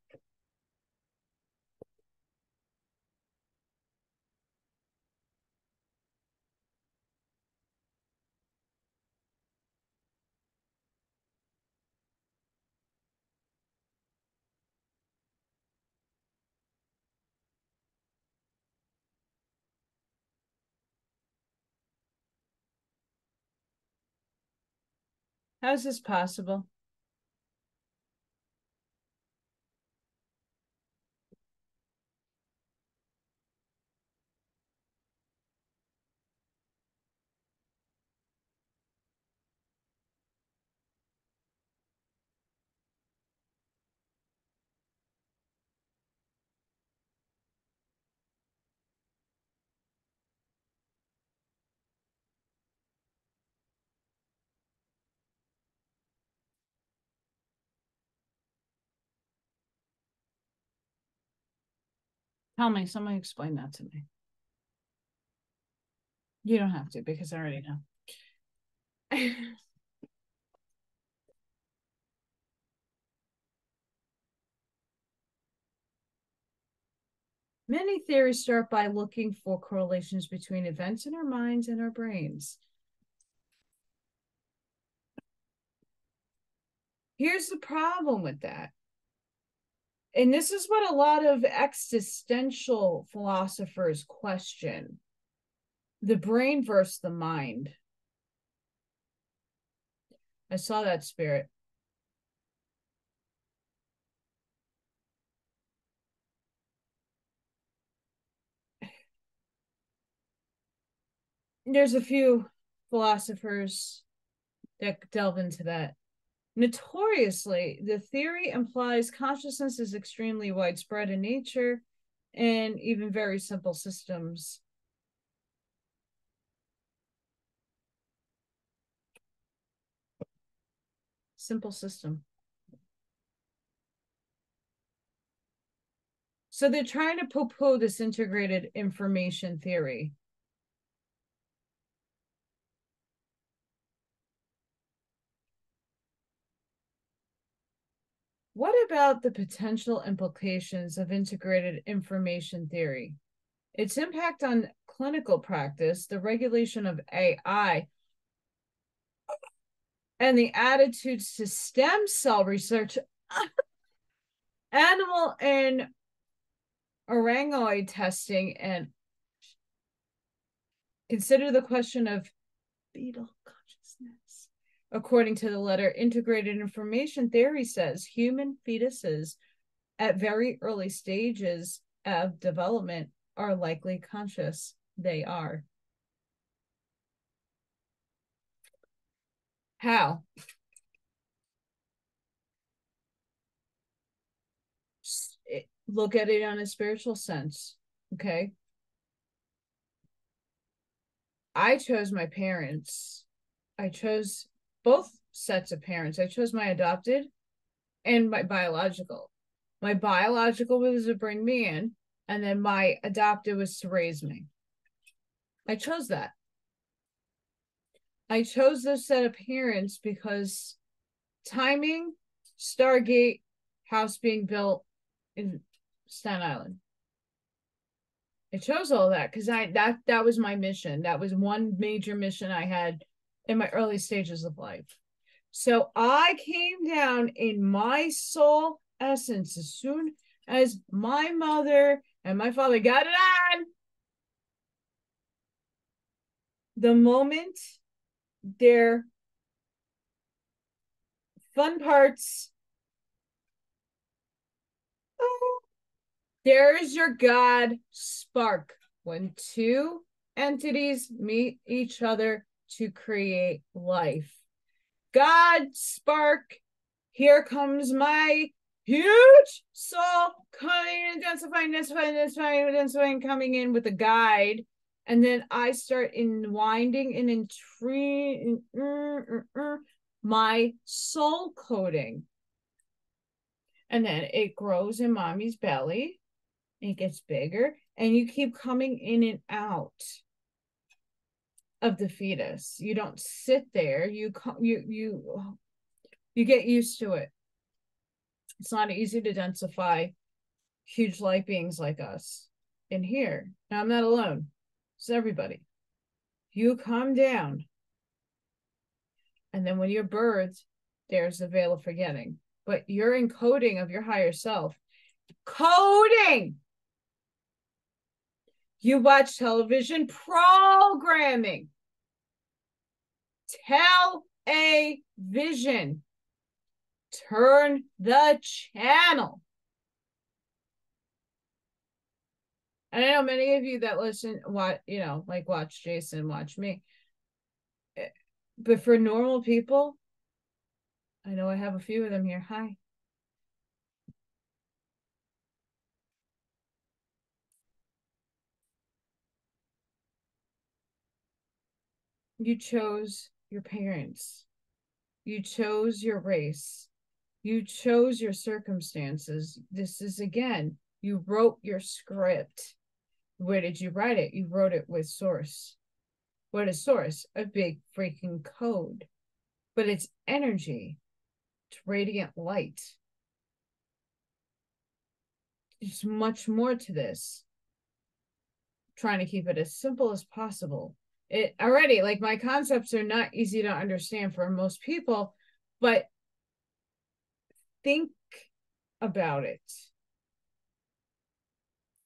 How is this possible? Tell me, somebody explain that to me. You don't have to because I already know. Many theories start by looking for correlations between events in our minds and our brains. Here's the problem with that. And this is what a lot of existential philosophers question the brain versus the mind. I saw that spirit. There's a few philosophers that delve into that. Notoriously, the theory implies consciousness is extremely widespread in nature and even very simple systems. Simple system. So they're trying to poo poo this integrated information theory. What about the potential implications of integrated information theory? Its impact on clinical practice, the regulation of AI, and the attitudes to stem cell research, animal and organoid testing, and consider the question of fetal According to the letter, integrated information theory says human fetuses at very early stages of development are likely conscious. They are. How? Look at it on a spiritual sense. Okay. I chose my parents. I chose both sets of parents. I chose my adopted and my biological. My biological was to bring me in, and then my adopted was to raise me. I chose that. I chose this set of parents because timing, Stargate, house being built in Staten Island. I chose all that because I that that was my mission. That was one major mission I had in my early stages of life. So I came down in my soul essence as soon as my mother and my father got it on. The moment their fun parts. Oh, there's your God spark. When two entities meet each other, to create life. God spark, here comes my huge soul coming and densifying, densifying, densifying, densifying, coming in with a guide. And then I start in winding and intriguing uh, uh, uh, my soul coding. And then it grows in mommy's belly. It gets bigger, and you keep coming in and out of the fetus. You don't sit there. You you you you get used to it. It's not easy to densify huge light beings like us in here. Now I'm not alone. It's everybody. You calm down. And then when you're birthed, there's the veil of forgetting. But your encoding of your higher self, coding you watch television programming. Tell a vision. Turn the channel. And I know many of you that listen, what you know, like watch Jason, watch me. Eh, but for normal people, I know I have a few of them here. Hi. You chose your parents. You chose your race. You chose your circumstances. This is again, You wrote your script. Where did you write it? You wrote it with source. What is source? A big freaking code. But it's energy. It's radiant light. There's much more to this. trying to keep it as simple as possible. It already like my concepts are not easy to understand for most people, but think about it.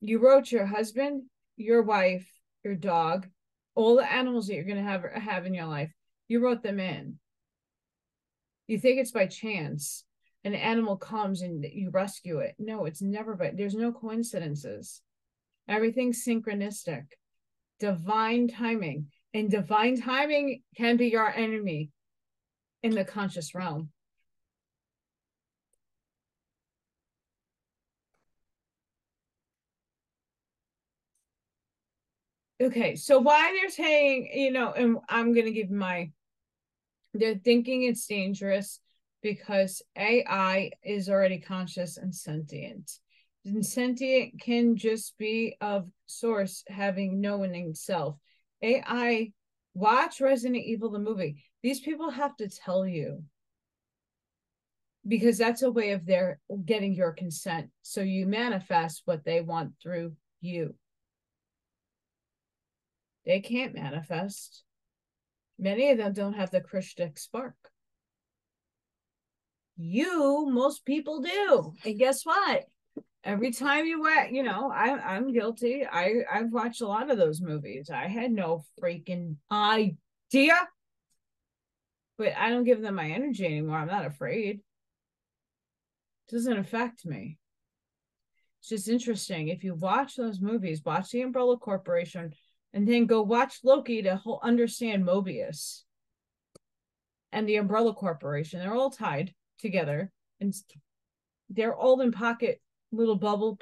You wrote your husband, your wife, your dog, all the animals that you're going to have have in your life. You wrote them in. You think it's by chance an animal comes and you rescue it. No, it's never but there's no coincidences. Everything's synchronistic. Divine timing. And divine timing can be your enemy in the conscious realm. Okay, so why they're saying, you know, and I'm going to give my, they're thinking it's dangerous because AI is already conscious and sentient. And sentient can just be of source having knowing self. AI, watch Resident Evil the movie. These people have to tell you because that's a way of their getting your consent. So you manifest what they want through you. They can't manifest. Many of them don't have the Christic spark. You, most people do. And guess what? Every time you went, you know, I, I'm guilty. I, I've watched a lot of those movies. I had no freaking idea. But I don't give them my energy anymore. I'm not afraid. It doesn't affect me. It's just interesting. If you watch those movies, watch the Umbrella Corporation, and then go watch Loki to understand Mobius and the Umbrella Corporation. They're all tied together and they're all in pocket little bubble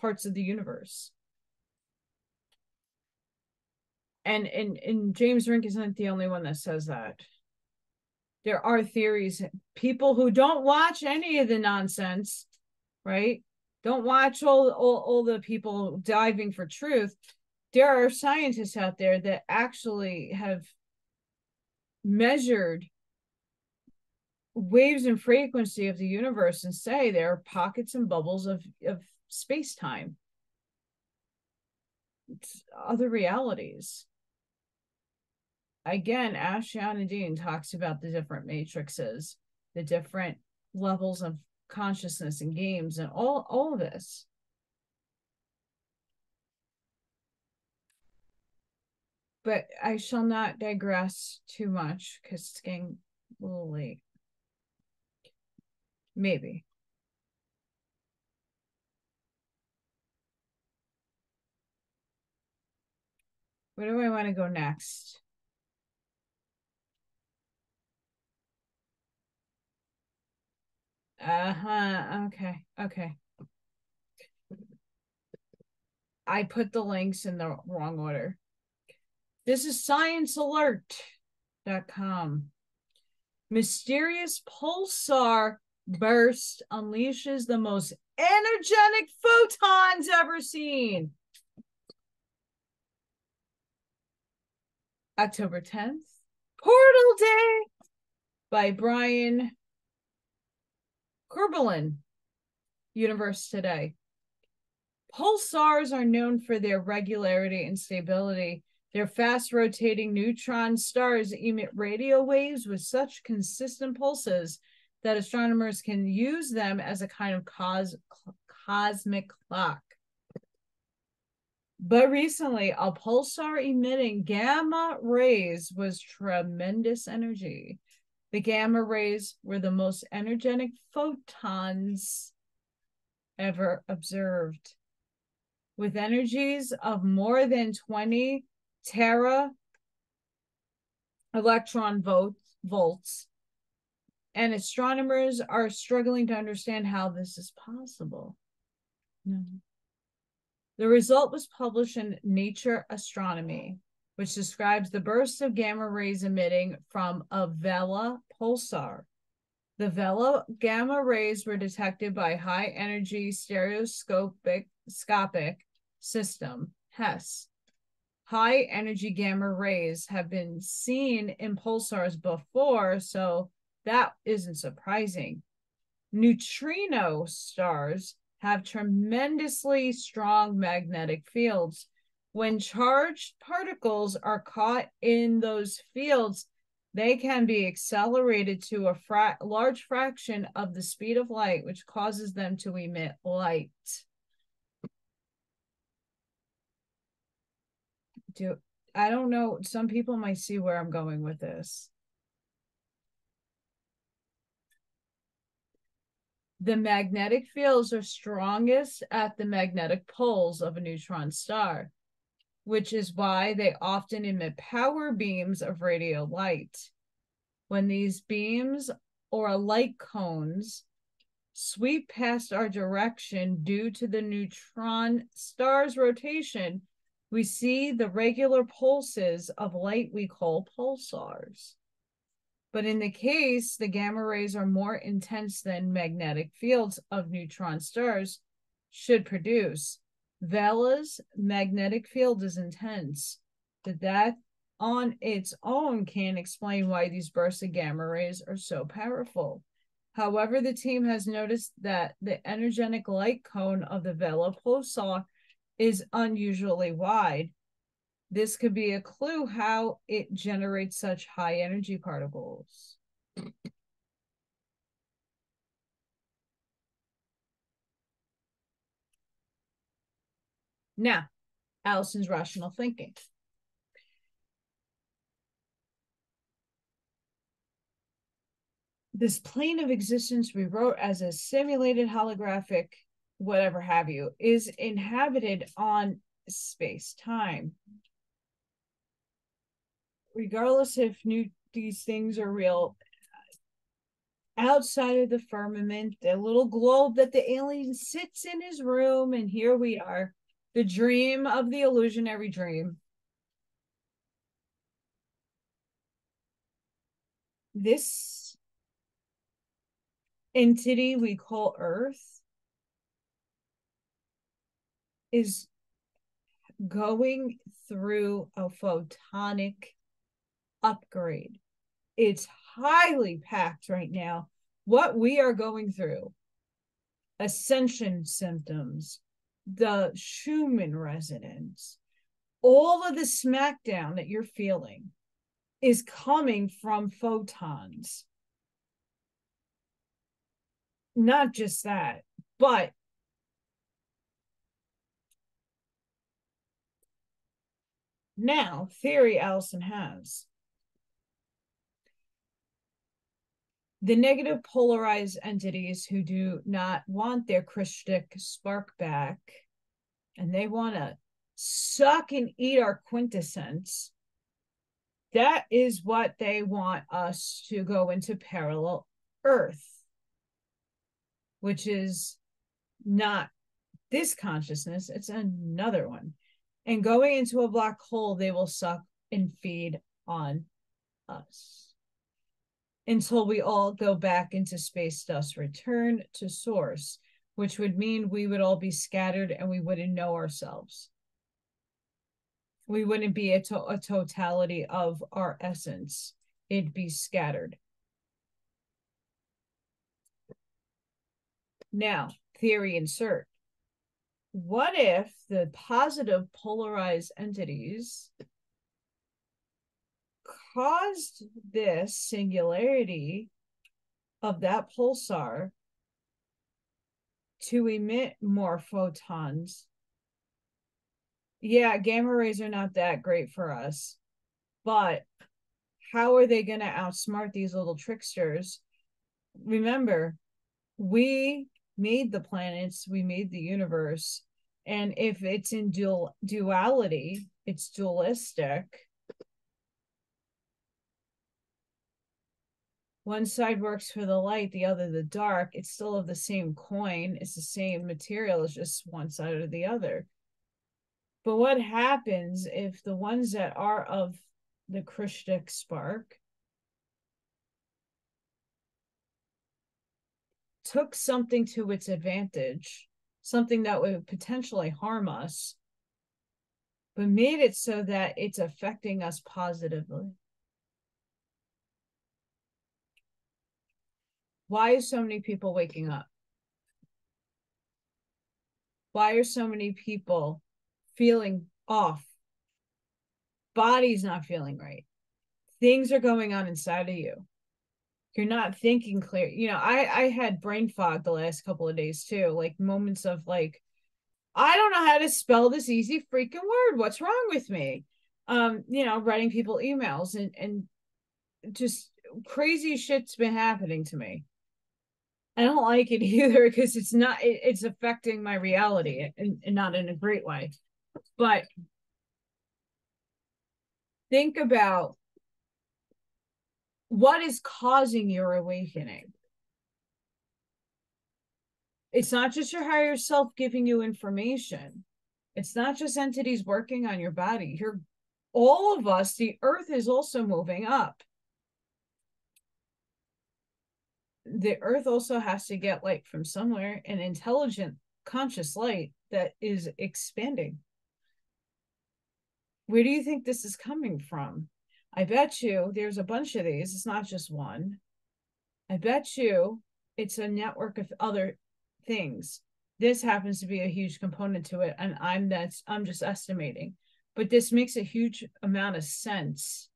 parts of the universe. And and and James Rink isn't the only one that says that. There are theories. People who don't watch any of the nonsense, right? Don't watch all all, all the people diving for truth there are scientists out there that actually have measured waves and frequency of the universe and say there are pockets and bubbles of, of space time other realities. Again Ashayana Deane talks about the different matrices the different levels of consciousness and games and all all of this. But I shall not digress too much because it's getting a little late. Maybe. Where do I want to go next? Uh-huh. Okay. Okay. I put the links in the wrong order. This is sciencealert.com. Mysterious pulsar burst unleashes the most energetic photons ever seen. October 10th, Portal Day by Brian Koberlein, Universe Today. Pulsars are known for their regularity and stability their fast rotating neutron stars emit radio waves with such consistent pulses that astronomers can use them as a kind of cos- cosmic clock. But recently, a pulsar emitting gamma rays was tremendous energy. The gamma rays were the most energetic photons ever observed. With energies of more than 20 tera electron volts, volts, and astronomers are struggling to understand how this is possible. No. The result was published in Nature Astronomy, which describes the bursts of gamma rays emitting from a Vela pulsar. The Vela gamma rays were detected by high energy stereoscopic system, HESS. High energy gamma rays have been seen in pulsars before, so that isn't surprising. Neutron stars have tremendously strong magnetic fields. When charged particles are caught in those fields, they can be accelerated to a fra- large fraction of the speed of light, which causes them to emit light. Do I don't know. Some people might see where I'm going with this. The magnetic fields are strongest at the magnetic poles of a neutron star, which is why they often emit power beams of radio light. When these beams or light cones sweep past our direction due to the neutron star's rotation, we see the regular pulses of light we call pulsars. But in the case, the gamma rays are more intense than magnetic fields of neutron stars should produce. Vela's magnetic field is intense, but that on its own can't explain why these bursts of gamma rays are so powerful. However, the team has noticed that the energetic light cone of the Vela pulsar is unusually wide, this could be a clue how it generates such high energy particles. Now, Allison's rational thinking. This plane of existence we wrote as a simulated holographic, whatever have you, is inhabited on space time regardless if new these things are real outside of the firmament the little globe that the alien sits in his room and here we are the dream of the illusionary dream. This entity we call earth is going through a photonic upgrade. It's highly packed right now. What we are going through, ascension symptoms, the Schumann resonance, all of the smackdown that you're feeling is coming from photons. Not just that, but now theory Allison has the negative polarized entities who do not want their Christic spark back and they want to suck and eat our quintessence, that is what they want us to go into parallel Earth, which is not this consciousness, it's another one. And going into a black hole, they will suck and feed on us until we all go back into space dust, return to source, which would mean we would all be scattered and we wouldn't know ourselves. We wouldn't be a, to- a totality of our essence, it'd be scattered. Now, theory insert. What if the positive polarized entities caused this singularity of that pulsar to emit more photons. Yeah, gamma rays are not that great for us, but how are they going to outsmart these little tricksters? Remember, we made the planets, we made the universe, and if it's in dual duality, it's dualistic one side works for the light, the other the dark. It's still of the same coin. It's the same material. It's just one side or the other. But what happens if the ones that are of the Christic spark took something to its advantage, something that would potentially harm us, but made it so that it's affecting us positively. Why is so many people waking up? Why are so many people feeling off? Body's not feeling right. Things are going on inside of you. You're not thinking clear. You know, I I had brain fog the last couple of days too, like moments of like I don't know how to spell this easy freaking word. What's wrong with me? Um, you know, writing people emails and and just crazy shit's been happening to me. I don't like it either because it's not it, it's affecting my reality and, and not in a great way. But think about what is causing your awakening. It's not just your higher self giving you information. It's not just entities working on your body. You're all of us, the earth is also moving up. The earth also has to get light from somewhere an intelligent conscious light that is expanding. Where do you think this is coming from? I bet you there's a bunch of these. It's not just one. I bet you it's a network of other things. This happens to be a huge component to it and i'm that's i'm just estimating. But this makes a huge amount of sense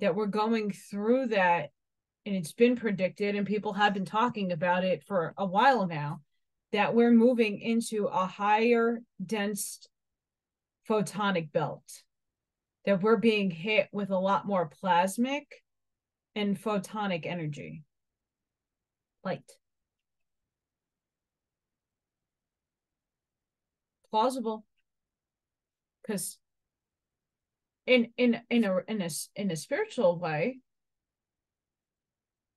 that we're going through that and it's been predicted and people have been talking about it for a while now that we're moving into a higher dense photonic belt. That we're being hit with a lot more plasmic and photonic energy. Light. Plausible. Because in in in a in a in a spiritual way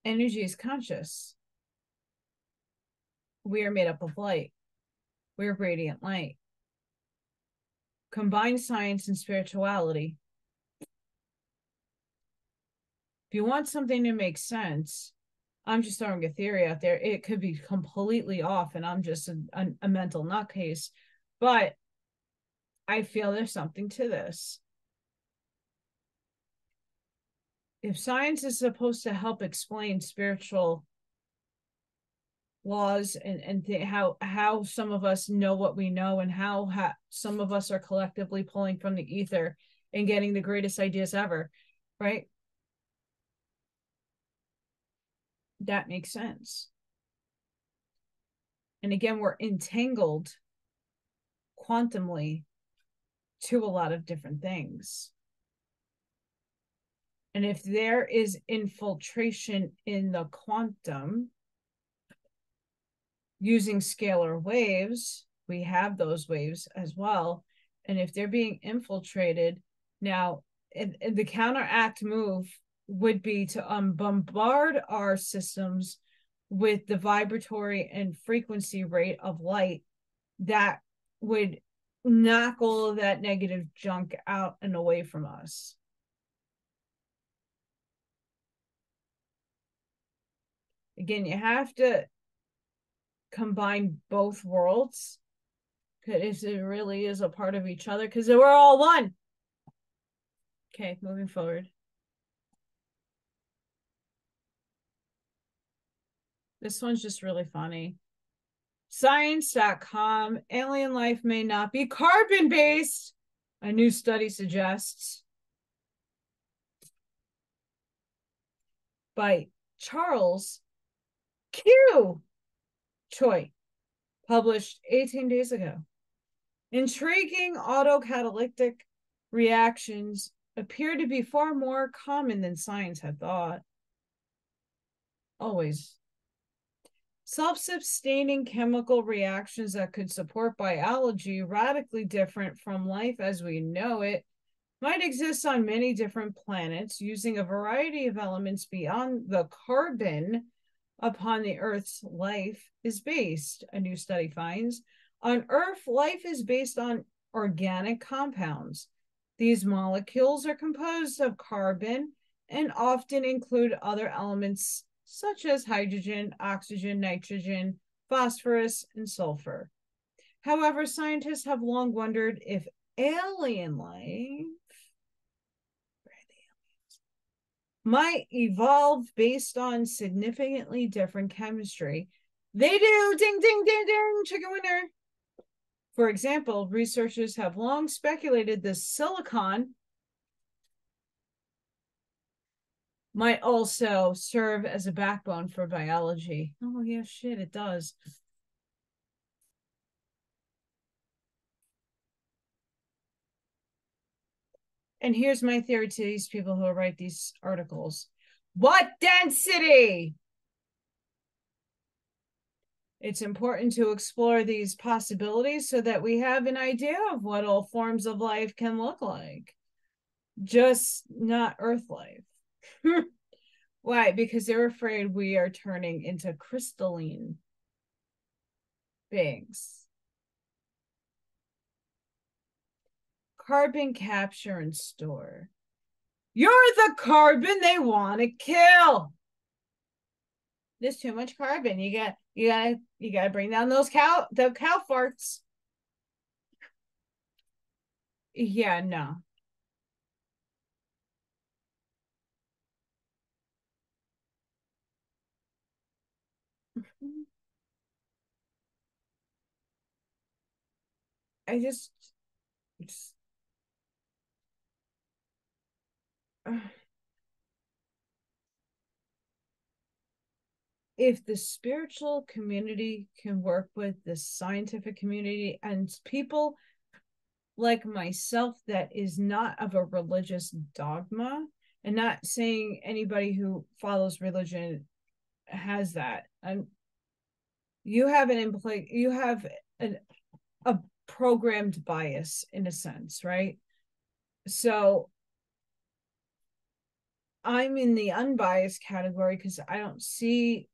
energy is conscious. We are made up of light. We're radiant light. Combine science and spirituality. If you want something to make sense i'm just throwing a theory out there. It could be completely off and i'm just a, a, a mental nutcase but i feel there's something to this if science is supposed to help explain spiritual laws and and th- how how some of us know what we know and how ha- some of us are collectively pulling from the ether and getting the greatest ideas ever right? That makes sense. And again we're entangled quantumly to a lot of different things and if there is infiltration in the quantum using scalar waves, we have those waves as well. And if they're being infiltrated, now the counteract move would be to um, bombard our systems with the vibratory and frequency rate of light that would knock all of that negative junk out and away from us. Again, you have to combine both worlds because it really is a part of each other because we're all one. Okay, moving forward. This one's just really funny. Science.com alien life may not be carbon based, a new study suggests. By Charles Q. Choi, published 18 days ago. Intriguing autocatalytic reactions appear to be far more common than science had thought. Always. Self sustaining chemical reactions that could support biology, radically different from life as we know it, might exist on many different planets using a variety of elements beyond the carbon upon the Earth's life is based, a new study finds. On Earth, life is based on organic compounds. These molecules are composed of carbon and often include other elements such as hydrogen, oxygen, nitrogen, phosphorus, and sulfur. However, scientists have long wondered if alien life might evolve based on significantly different chemistry. They do. Ding, ding, ding, ding. Chicken winner. For example, researchers have long speculated the silicon might also serve as a backbone for biology. Oh, yeah, shit, it does. And here's my theory to these people who write these articles. What density? It's important to explore these possibilities so that we have an idea of what all forms of life can look like. Just not Earth life. Why? Because they're afraid we are turning into crystalline beings. Carbon capture and store. You're the carbon they want to kill. There's too much carbon. You got you got you got to bring down those cow the cow farts. Yeah, no. Mm-hmm. I just, just if the spiritual community can work with the scientific community and people like myself that is not of a religious dogma and not saying anybody who follows religion has that and you have an impl- you have an, a programmed bias in a sense right? So I'm in the unbiased category because I don't see,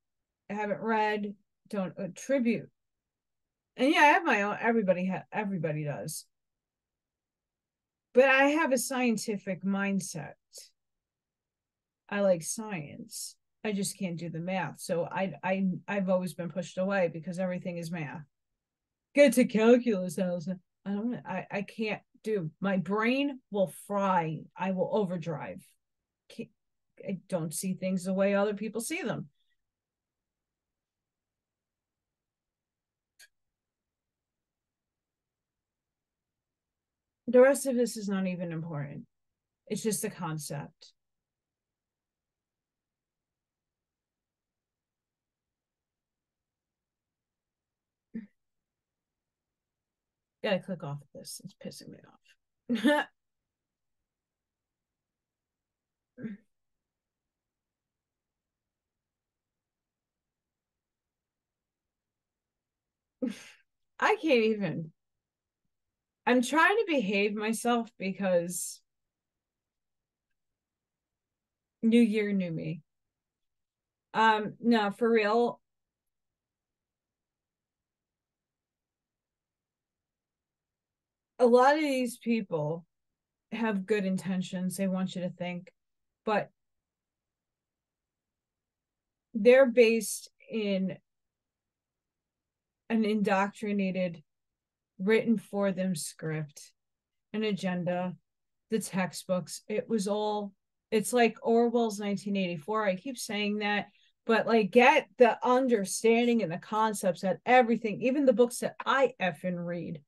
I haven't read, don't attribute. And yeah, I have my own, everybody ha- everybody does. But I have a scientific mindset. I like science. I just can't do the math. So I I I've always been pushed away because everything is math. Get to calculus. I don't I, I can't do my brain will fry. I will overdrive. I don't see things the way other people see them. The rest of this is not even important. It's just a concept. Gotta click off of this. It's pissing me off. I can't even. I'm trying to behave myself because new year, new me. Um, no, for real. A lot of these people have good intentions. They want you to think, but they're based in an indoctrinated, written for them script, an agenda, the textbooks. It was all, it's like Orwell's 1984. I keep saying that, but like get the understanding and the concepts that everything, even the books that I effing read,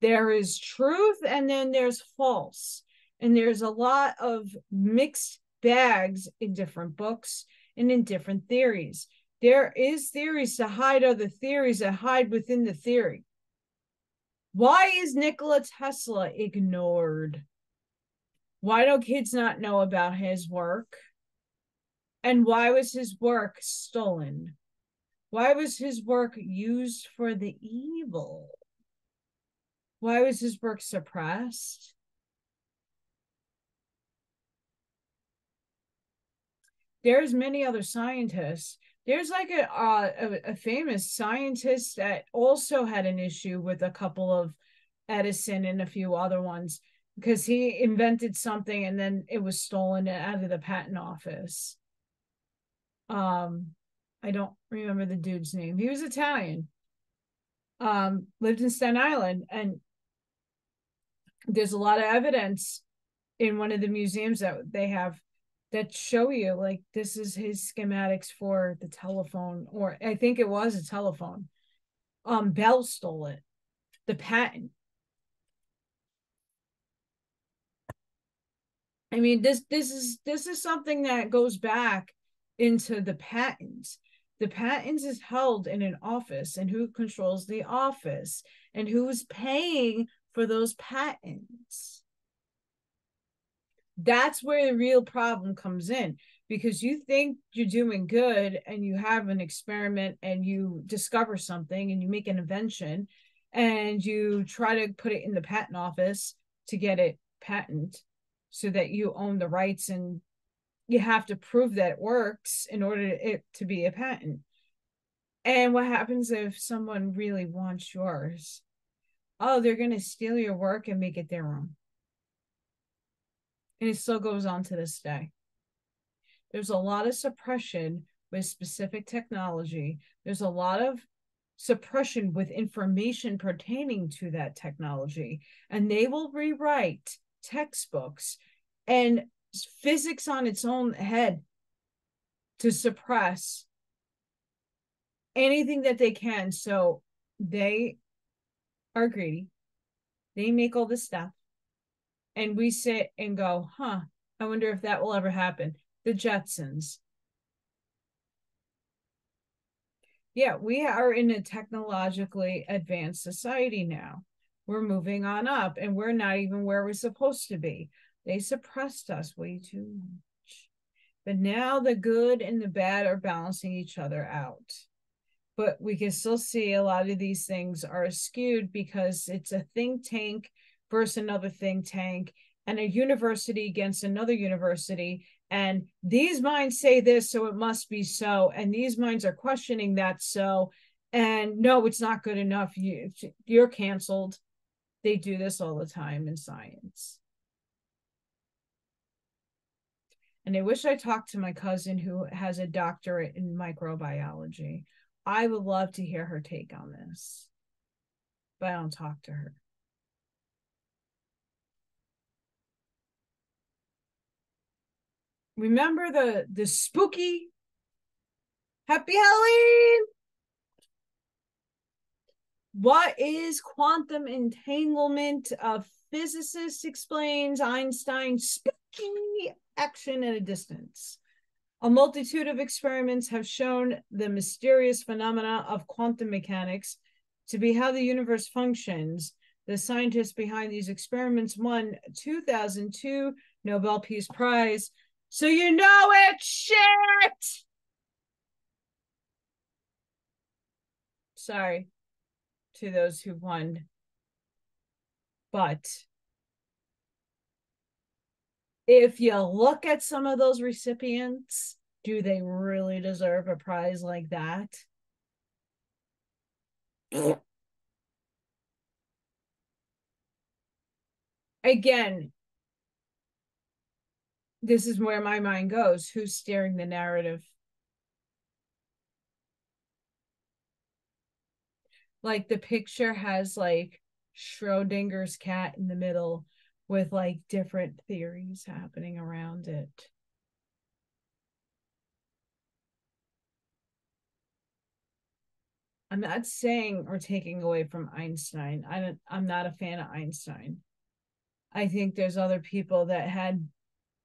there is truth and then there's false. And there's a lot of mixed bags in different books and in different theories. There is theories to hide other theories that hide within the theory. Why is Nikola Tesla ignored? Why do kids not know about his work? And why was his work stolen? Why was his work used for the evil? Why was his work suppressed? There's many other scientists there's like a, uh, a, famous scientist that also had an issue with a couple of Edison and a few other ones because he invented something and then it was stolen out of the patent office. Um, I don't remember the dude's name. He was Italian. Um, lived in Staten Island, and there's a lot of evidence in one of the museums that they have that show you like this is his schematics for the telephone, or I think it was a telephone. Um, Bell stole it, the patent. I mean, this this is this is something that goes back into the patents. The patents is held in an office, and who controls the office, and who's paying for those patents. That's where the real problem comes in because you think you're doing good and you have an experiment and you discover something and you make an invention and you try to put it in the patent office to get it patent so that you own the rights and you have to prove that it works in order to, it to be a patent. And what happens if someone really wants yours? Oh, they're going to steal your work and make it their own. And it still goes on to this day. There's a lot of suppression with specific technology. There's a lot of suppression with information pertaining to that technology. And they will rewrite textbooks and physics on its own head to suppress anything that they can. So they are greedy. They make all this stuff. And we sit and go, huh, I wonder if that will ever happen. The Jetsons. Yeah, we are in a technologically advanced society now. We're moving on up and we're not even where we're supposed to be. They suppressed us way too much. But now the good and the bad are balancing each other out. But we can still see a lot of these things are skewed because it's a think tank versus another think tank and a university against another university. And these minds say this, so it must be so. And these minds are questioning that so. And no, it's not good enough. You, you're canceled. They do this all the time in science. And I wish I talked to my cousin who has a doctorate in microbiology. I would love to hear her take on this, but I don't talk to her. Remember the the spooky Happy Halloween. What is quantum entanglement? A physicist explains Einstein's spooky action at a distance. A multitude of experiments have shown the mysterious phenomena of quantum mechanics to be how the universe functions. The scientists behind these experiments won 2002 Nobel Peace Prize. So you know it, shit! Sorry to those who won. But if you look at some of those recipients, do they really deserve a prize like that? Again, this is where my mind goes. Who's steering the narrative? Like the picture has like Schrodinger's cat in the middle with like different theories happening around it. I'm not saying or taking away from Einstein. I don't, I'm not a fan of Einstein. I think there's other people that had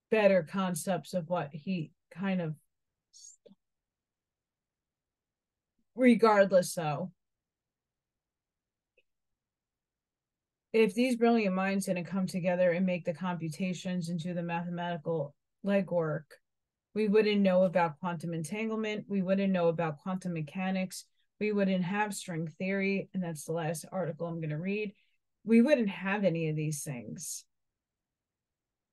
better concepts of what he kind of regardless though if these brilliant minds didn't come together and make the computations and do the mathematical legwork, we wouldn't know about quantum entanglement. We wouldn't know about quantum mechanics. We wouldn't have string theory. And that's the last article I'm going to read. We wouldn't have any of these things.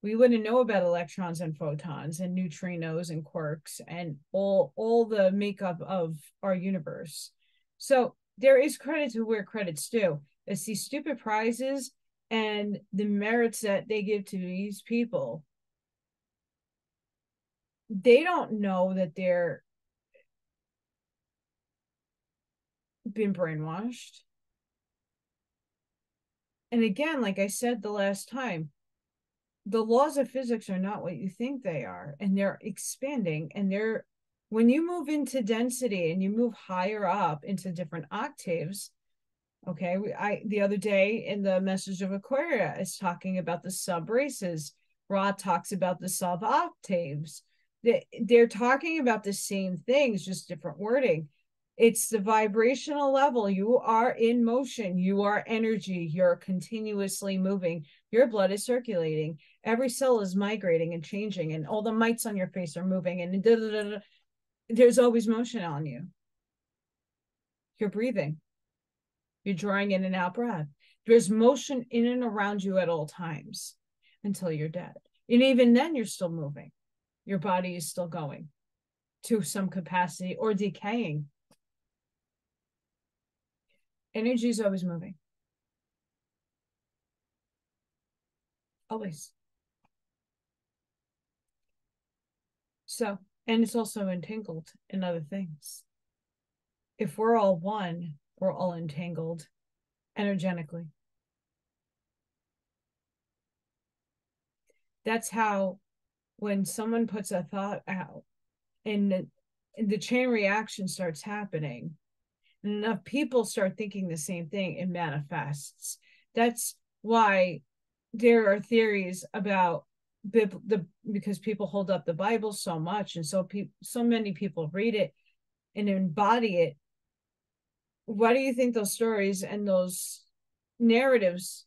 We wouldn't know about electrons and photons and neutrinos and quarks and all, all the makeup of our universe. So there is credit to where credit's due it's these stupid prizes and the merits that they give to these people they don't know that they're been brainwashed. And again, like I said the last time, the laws of physics are not what you think they are, and they're expanding. And they're, when you move into density and you move higher up into different octaves, okay, I, the other day in the message of Aquaria is talking about the sub races. Ra talks about the sub octaves. They, they're talking about the same things, just different wording it's the vibrational level. You are in motion. You are energy. You're continuously moving. Your blood is circulating. Every cell is migrating and changing and all the mites on your face are moving and da, da, da, there's always motion on you. You're breathing. You're drawing in and out breath. There's motion in and around you at all times until you're dead. And even then you're still moving. Your body is still going to some capacity or decaying energy is always moving. Always. So, and it's also entangled in other things. If we're all one, we're all entangled energetically. That's how, when someone puts a thought out and the, the chain reaction starts happening, enough people start thinking the same thing, it manifests. That's why there are theories about the because people hold up the Bible so much, and so people, so many people read it and embody it. Why do you think those stories and those narratives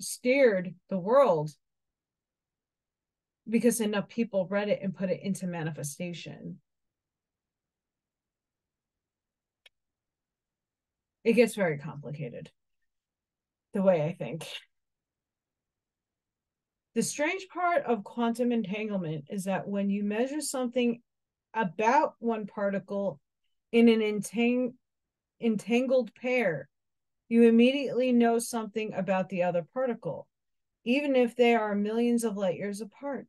steered the world? Because enough people read it and put it into manifestation. It gets very complicated the way I think. The strange part of quantum entanglement is that when you measure something about one particle in an entang- entangled pair, you immediately know something about the other particle, even if they are millions of light years apart.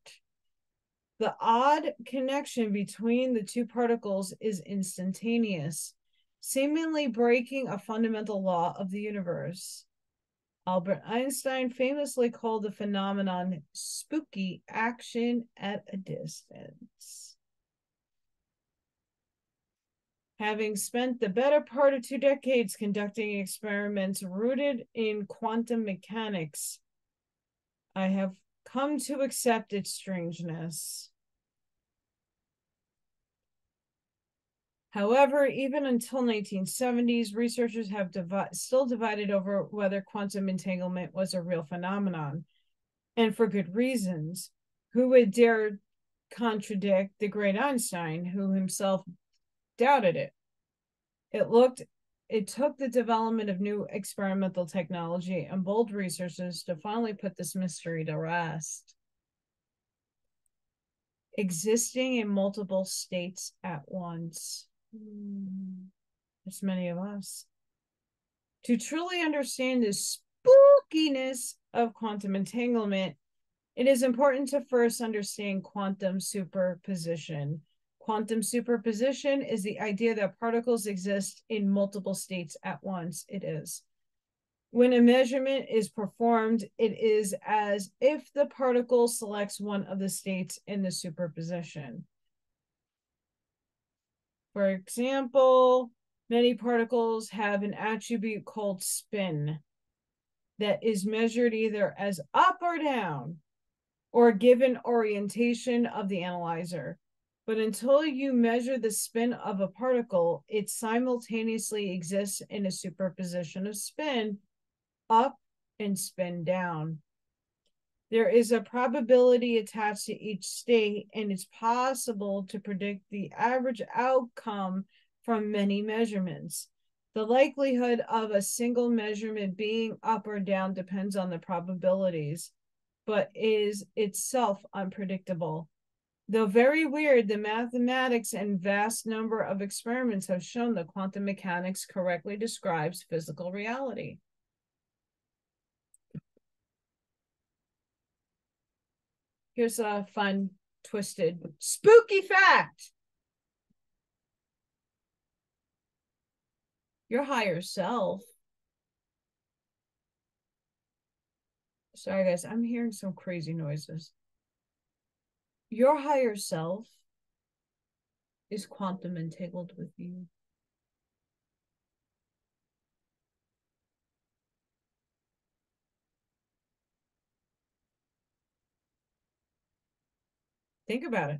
The odd connection between the two particles is instantaneous seemingly breaking a fundamental law of the universe. Albert Einstein famously called the phenomenon spooky action at a distance. Having spent the better part of two decades conducting experiments rooted in quantum mechanics, I have come to accept its strangeness. However, even until 1970s, researchers have divi- still divided over whether quantum entanglement was a real phenomenon, and for good reasons. Who would dare contradict the great Einstein, who himself doubted it? It looked it took the development of new experimental technology and bold researchers to finally put this mystery to rest. Existing in multiple states at once. Hmm. As many of us. To truly understand the spookiness of quantum entanglement, it is important to first understand quantum superposition. Quantum superposition is the idea that particles exist in multiple states at once. It is. When a measurement is performed, it is as if the particle selects one of the states in the superposition. For example, many particles have an attribute called spin that is measured either as up or down or given orientation of the analyzer. But until you measure the spin of a particle, it simultaneously exists in a superposition of spin up and spin down. There is a probability attached to each state, and it's possible to predict the average outcome from many measurements. The likelihood of a single measurement being up or down depends on the probabilities, but is itself unpredictable. Though very weird, the mathematics and vast number of experiments have shown that quantum mechanics correctly describes physical reality. Here's a fun, twisted, spooky fact. your higher self. Sorry, guys, I'm hearing some crazy noises. Your higher self is quantum entangled with you. Think about it.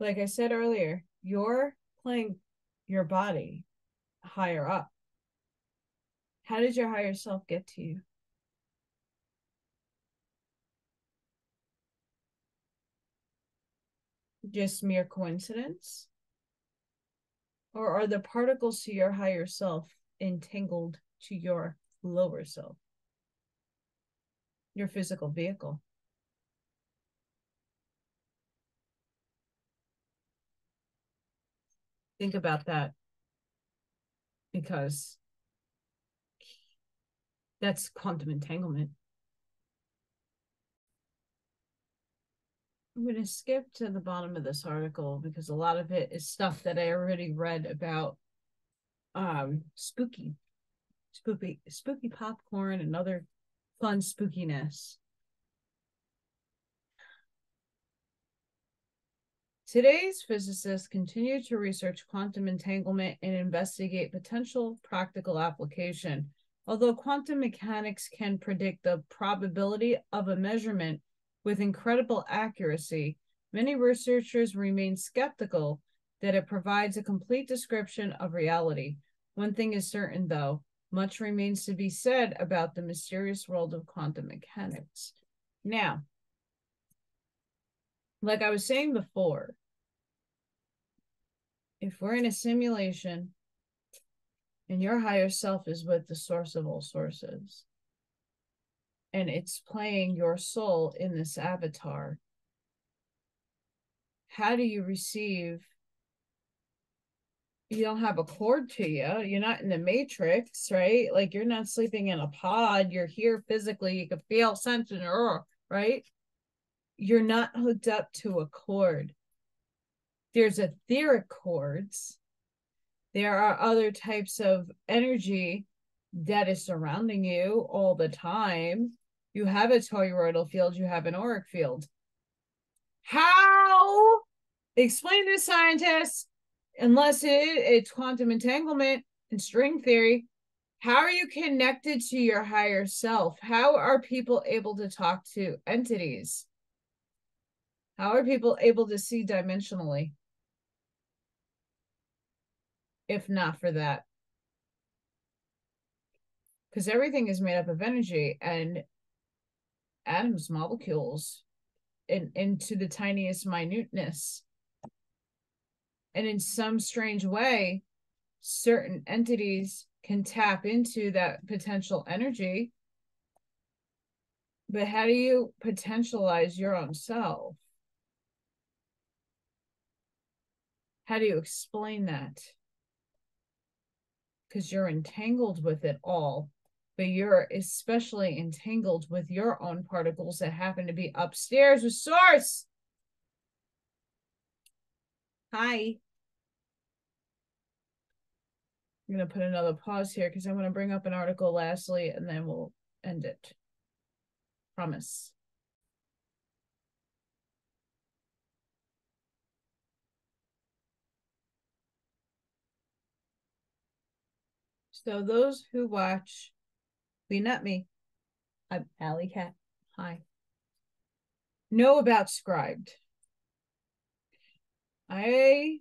Like I said earlier, you're playing your body higher up. How did your higher self get to you? Just mere coincidence? Or are the particles to your higher self entangled to your lower self? Your physical vehicle. Think about that because that's quantum entanglement. I'm going to skip to the bottom of this article because a lot of it is stuff that I already read about um spooky spooky spooky popcorn and other fun spookiness. Today's physicists continue to research quantum entanglement and investigate potential practical application. Although quantum mechanics can predict the probability of a measurement with incredible accuracy, many researchers remain skeptical that it provides a complete description of reality. One thing is certain, though, much remains to be said about the mysterious world of quantum mechanics. Now, like I was saying before, if we're in a simulation and your higher self is with the source of all sources and it's playing your soul in this avatar, how do you receive? You don't have a cord to you. You're not in the matrix, right? Like you're not sleeping in a pod. You're here physically. You can feel, sense, and right? You're not hooked up to a cord. There's etheric cords. There are other types of energy that is surrounding you all the time. You have a toroidal field, you have an auric field. How? Explain to scientists, unless it, it's quantum entanglement and string theory, how are you connected to your higher self? How are people able to talk to entities? How are people able to see dimensionally? If not for that. Because everything is made up of energy and atoms, molecules, in, into the tiniest minuteness. And in some strange way, certain entities can tap into that potential energy. But how do you potentialize your own self? How do you explain that? Because you're entangled with it all, but you're especially entangled with your own particles that happen to be upstairs with Source. Hi. I'm going to put another pause here because I'm going to bring up an article lastly and then we'll end it. Promise. So those who watch Be Not Me, I'm AllyKat. Hi. Know about Scribd. I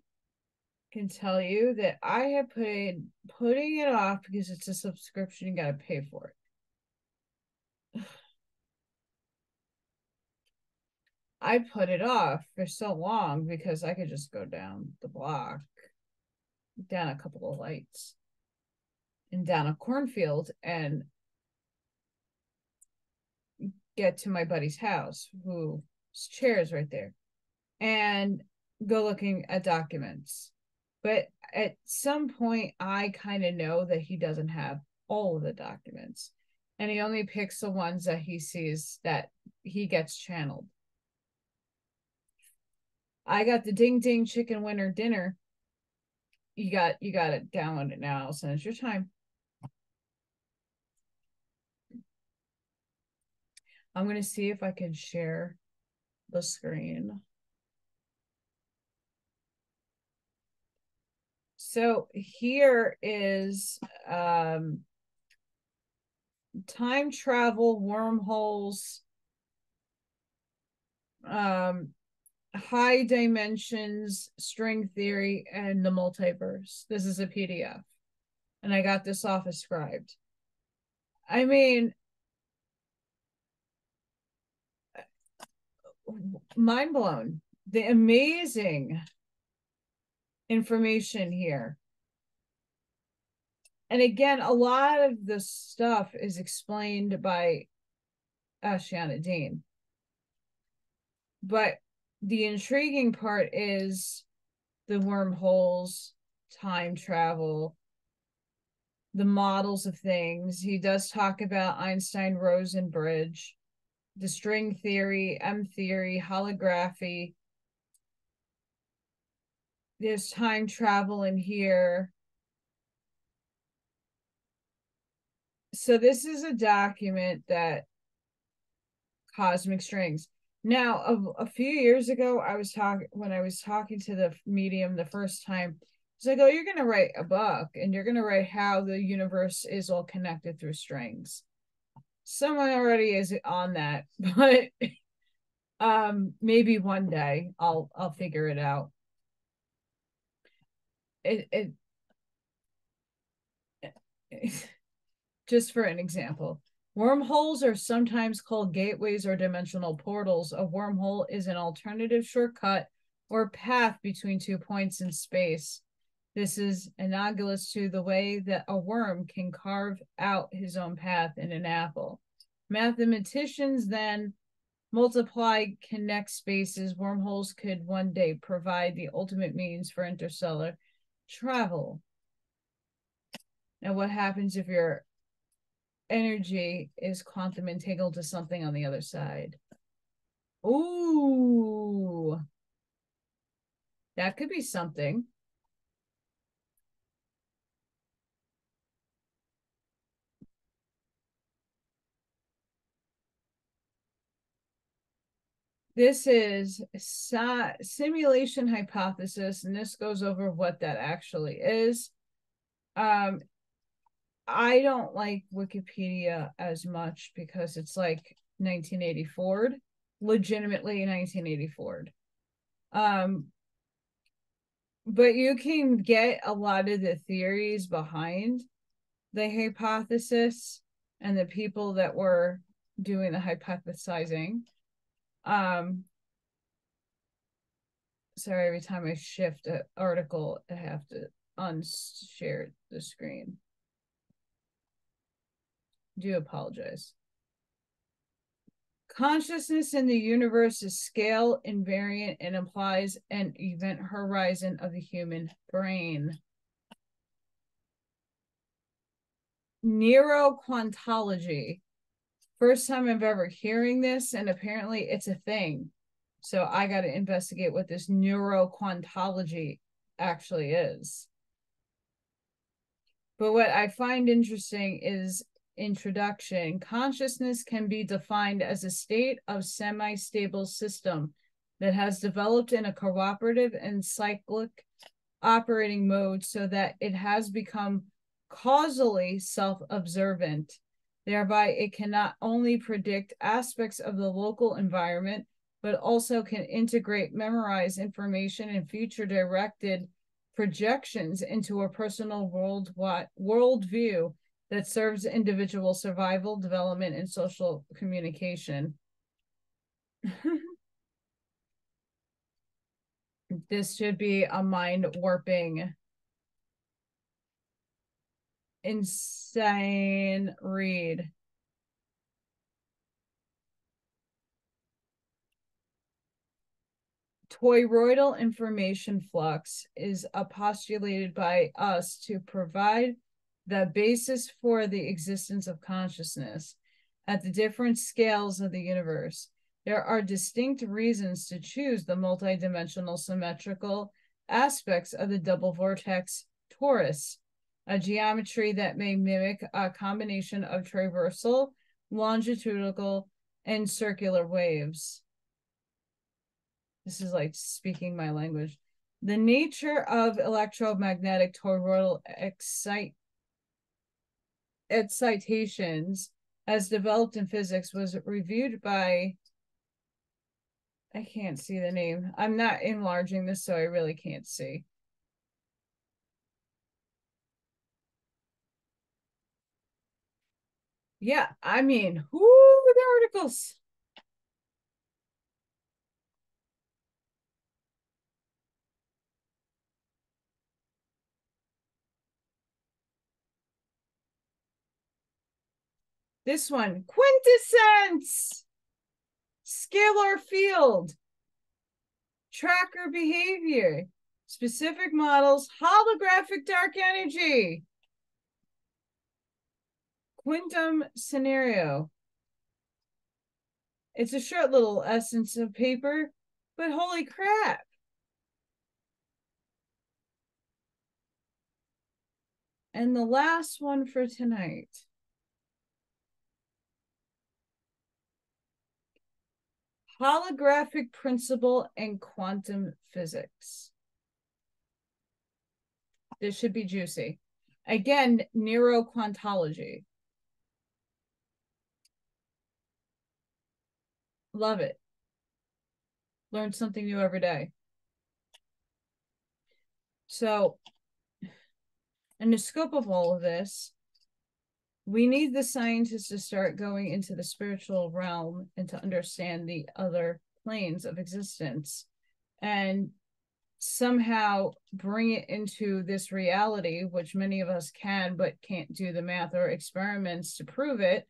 can tell you that I have put putting it off because it's a subscription, you gotta pay for it. I put it off for so long because I could just go down the block, down a couple of lights and down a cornfield and get to my buddy's house whose chair is right there and go looking at documents but at some point i kind of know that he doesn't have all of the documents and he only picks the ones that he sees that he gets channeled i got the ding ding chicken winner dinner you got you got it download it now. So it's your time. I'm gonna see if I can share the screen. So here is um, time travel, wormholes, um, high dimensions, string theory, and the multiverse. This is a PDF. And I got this off of Scribd. I mean, mind blown. The amazing information here. And again, a lot of the stuff is explained by Ashayana Deane. But the intriguing part is the wormholes, time travel, the models of things. He does talk about Einstein Rosen bridge, the string theory, M theory, holography. There's time travel in here. So this is a document that Cosmic Strings. Now, a, a few years ago, I was talking when I was talking to the medium the first time. It's like, oh, you're going to write a book and you're going to write how the universe is all connected through strings. Someone already is on that, but um maybe one day I'll I'll figure it out. It it, it just for an example, Wormholes are sometimes called gateways or dimensional portals. A wormhole is an alternative shortcut or path between two points in space. This is analogous to the way that a worm can carve out his own path in an apple. Mathematicians then multiply connect spaces. Wormholes could one day provide the ultimate means for interstellar travel. Now, what happens if you're energy is quantum entangled to something on the other side. Ooh. That could be something. This is simulation hypothesis, and this goes over what that actually is. Um, I don't like Wikipedia as much because it's like 1984, legitimately 1984. Um, but you can get a lot of the theories behind the hypothesis and the people that were doing the hypothesizing. Um, sorry, every time I shift an article, I have to unshare the screen do apologize. Consciousness in the universe is scale invariant and implies an event horizon of the human brain. Neuroquantology. First time I've ever hearing this, and apparently it's a thing. So I got to investigate what this neuroquantology actually is. But what I find interesting is introduction, consciousness can be defined as a state of semi stable system that has developed in a cooperative and cyclic operating mode so that it has become causally self observant. Thereby, it can not only predict aspects of the local environment, but also can integrate, memorize information, and future directed projections into a personal world worldview that serves individual survival, development, and social communication. this should be a mind warping, insane read. Toroidal information flux is postulated by us to provide the basis for the existence of consciousness at the different scales of the universe. There are distinct reasons to choose the multidimensional, symmetrical, aspects of the double vortex torus, a geometry that may mimic a combination of traversal, longitudinal, and circular waves. This is like speaking my language. The nature of electromagnetic toroidal excite excitations as developed in physics was reviewed by I can't see the name. I'm not enlarging this, so I really can't see. Yeah, I mean, who the articles? This one, quintessence, scalar field, tracker behavior, specific models, holographic dark energy, quantum scenario. It's a short little essence of paper, but holy crap. And the last one for tonight. holographic principle and quantum physics. This should be juicy. Again, neuroquantology. Love it. Learn something new every day. So, in the scope of all of this, we need the scientists to start going into the spiritual realm and to understand the other planes of existence and somehow bring it into this reality which many of us can but can't do the math or experiments to prove it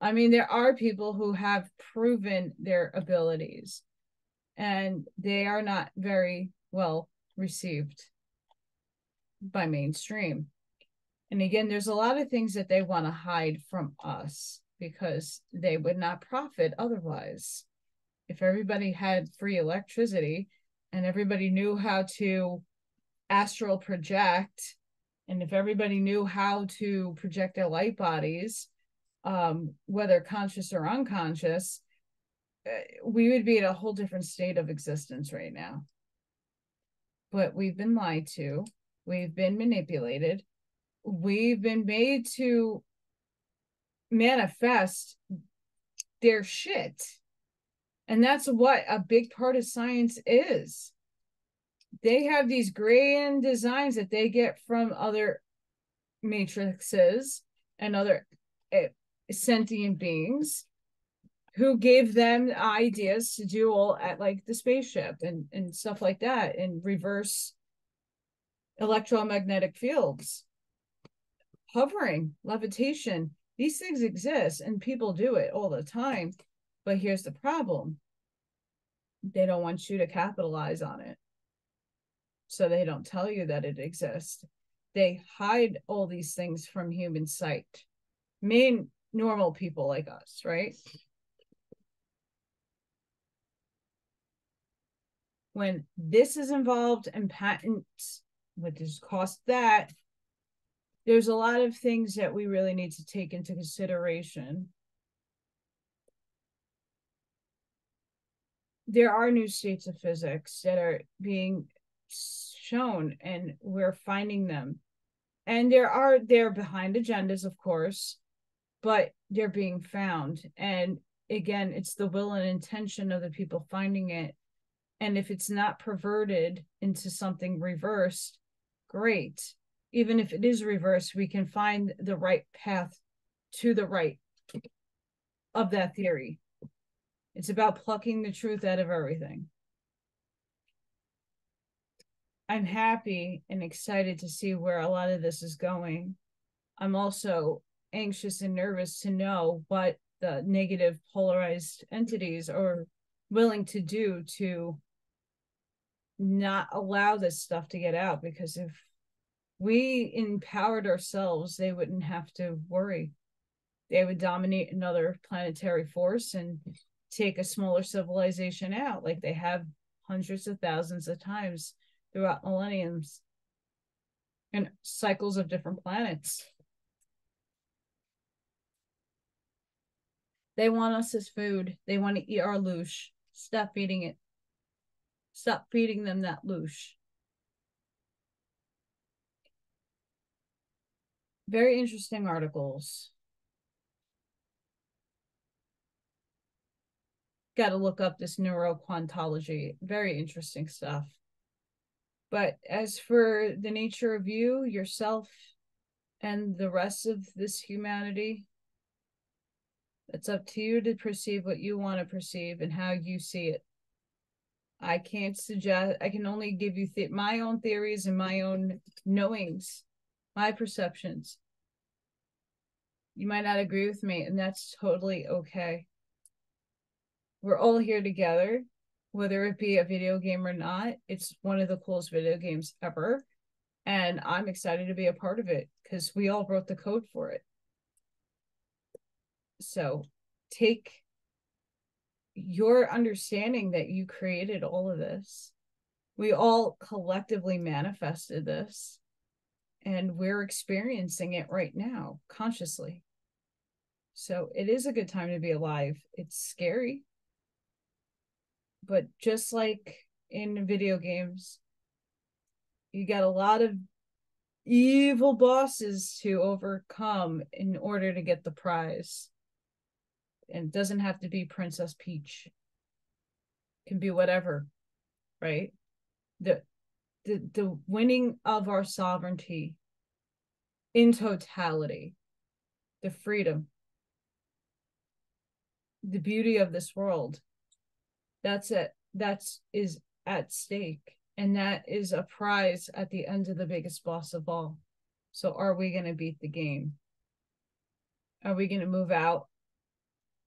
i mean there are people who have proven their abilities and they are not very well received by mainstream and again, there's a lot of things that they want to hide from us because they would not profit otherwise. If everybody had free electricity and everybody knew how to astral project, and if everybody knew how to project their light bodies, um, whether conscious or unconscious, eh, we would be at a whole different state of existence right now. But we've been lied to, we've been manipulated, we've been made to manifest their shit. And that's what a big part of science is. They have these grand designs that they get from other matrices and other uh, sentient beings who gave them ideas to do all at like the spaceship and, and stuff like that and reverse electromagnetic fields hovering, levitation. These things exist and people do it all the time. But here's the problem they don't want you to capitalize on it. So they don't tell you that it exists. They hide all these things from human sight. Main normal people like us, right? When this is involved and patents, what does cost that? there's a lot of things that we really need to take into consideration. There are new states of physics that are being shown, and we're finding them. And there are they're behind agendas, of course, but they're being found. And again, it's the will and intention of the people finding it. And if it's not perverted into something reversed, great even if it is reversed, we can find the right path to the right of that theory. It's about plucking the truth out of everything. I'm happy and excited to see where a lot of this is going. I'm also anxious and nervous to know what the negative polarized entities are willing to do to not allow this stuff to get out because if we empowered ourselves, they wouldn't have to worry. They would dominate another planetary force and take a smaller civilization out, like they have hundreds of thousands of times throughout millenniums and cycles of different planets. They want us as food. They want to eat our loosh. Stop feeding it. Stop feeding them that loosh. Very interesting articles. Got to look up this neuroquantology. Very interesting stuff. But as for the nature of you, yourself, and the rest of this humanity, it's up to you to perceive what you want to perceive and how you see it. I can't suggest, I can only give you my own theories and my own knowings, my perceptions. You might not agree with me, and that's totally okay. We're all here together whether it be a video game or not. It's one of the coolest video games ever. And I'm excited to be a part of it because we all wrote the code for it. So take your understanding that you created all of this. We all collectively manifested this, and we're experiencing it right now consciously. So it is a good time to be alive. It's scary, but just like in video games, you got a lot of evil bosses to overcome in order to get the prize. And it doesn't have to be Princess Peach. It can be whatever, right? The the the winning of our sovereignty in totality, the freedom, the beauty of this world that's it that's is at stake and that is a prize at the end of the biggest boss of all so are we going to beat the game are we going to move out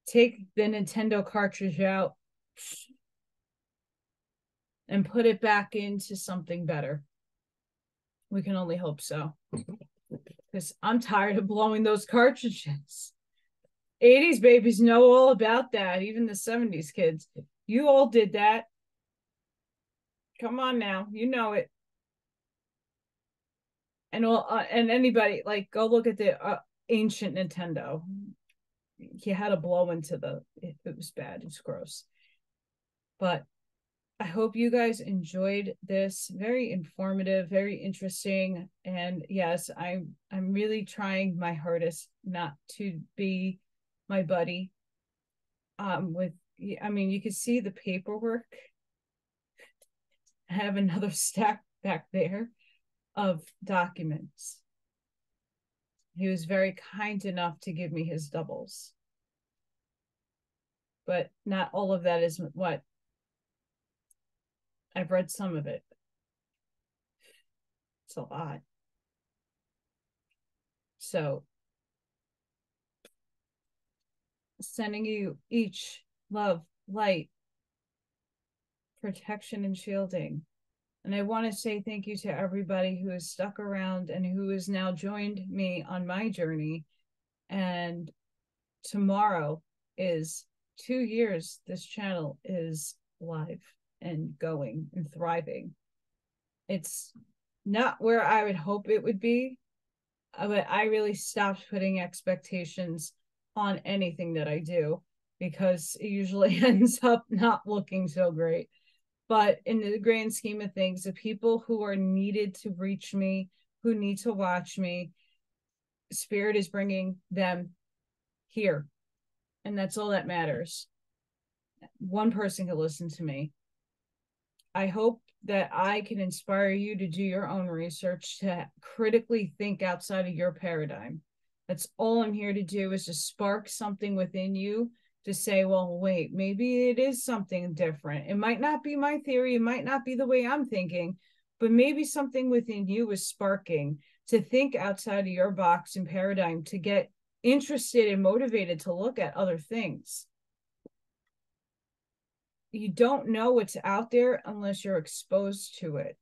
take the nintendo cartridge out and put it back into something better we can only hope so because i'm tired of blowing those cartridges 80s babies know all about that even the 70s kids you all did that. Come on now, you know it. And all, uh, and anybody like go look at the uh, ancient Nintendo. He had a blow into the. It, it was bad. It's gross. But I hope you guys enjoyed this. Very informative, very interesting, and yes, I'm I'm really trying my hardest not to be my buddy um with I mean, you can see the paperwork. I have another stack back there of documents. He was very kind enough to give me his doubles. But not all of that is what I've read some of it. It's a lot. So, sending you each love, light, protection, and shielding. And I want to say thank you to everybody who has stuck around and who has now joined me on my journey. And tomorrow is two years this channel is live and going and thriving. It's not where I would hope it would be, uh, but I really stopped putting expectations on anything that I do because it usually ends up not looking so great. But in the grand scheme of things, the people who are needed to reach me, who need to watch me, Spirit is bringing them here. And that's all that matters. One person can listen to me. I hope that I can inspire you to do your own research, to critically think outside of your paradigm. That's all I'm here to do is to spark something within you to say, well, wait, maybe it is something different. It might not be my theory, it might not be the way I'm thinking, but maybe something within you is sparking to think outside of your box and paradigm to get interested and motivated to look at other things. You don't know what's out there unless you're exposed to it.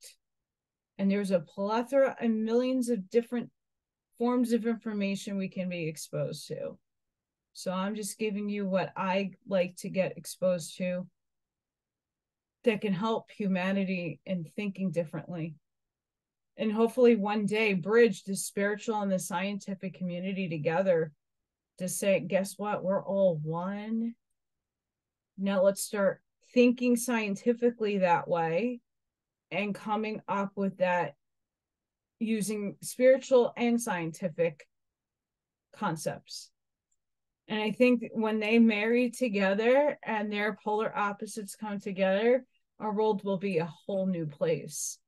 And there's a plethora and millions of different forms of information we can be exposed to. So I'm just giving you what I like to get exposed to. that can help humanity in thinking differently. And hopefully one day bridge the spiritual and the scientific community together to say, guess what? We're all one. Now let's start thinking scientifically that way and coming up with that using spiritual and scientific concepts. And I think when they marry together and their polar opposites come together, our world will be a whole new place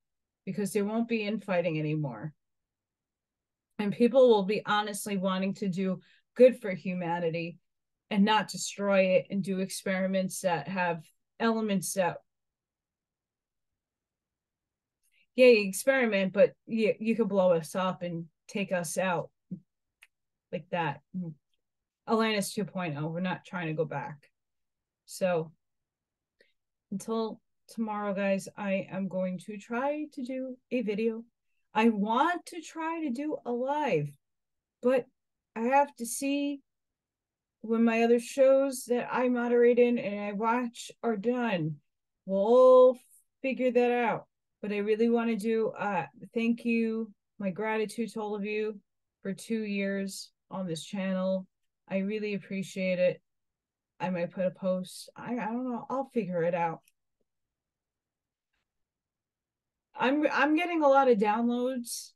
because there won't be infighting anymore. And people will be honestly wanting to do good for humanity and not destroy it and do experiments that have elements that yeah, you experiment, but you you could blow us up and take us out like that. Atlantis 2.0. We're not trying to go back. So until tomorrow, guys, I am going to try to do a video. I want to try to do a live, but I have to see when my other shows that I moderate in and I watch are done. We'll figure that out. But I really want to do uh thank you, my gratitude to all of you for two years on this channel. I really appreciate it. I might put a post. I, I don't know. I'll figure it out. I'm I'm getting a lot of downloads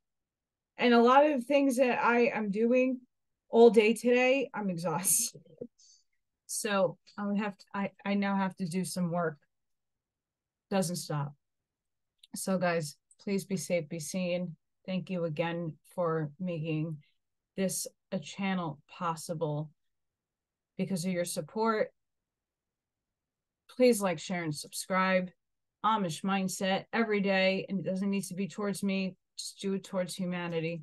and a lot of things that I am doing all day today. I'm exhausted. So I would have to I, I now have to do some work. Doesn't stop. So guys, please be safe, be seen. Thank you again for making this a channel possible because of your support. Please like, share, and subscribe. Amish mindset every day, and it doesn't need to be towards me, just do it towards humanity.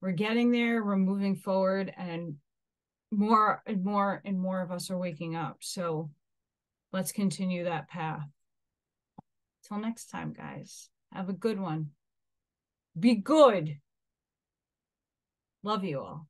We're getting there, we're moving forward, and more and more and more of us are waking up. So let's continue that path. Till next time, guys. Have a good one. Be good. Love you all.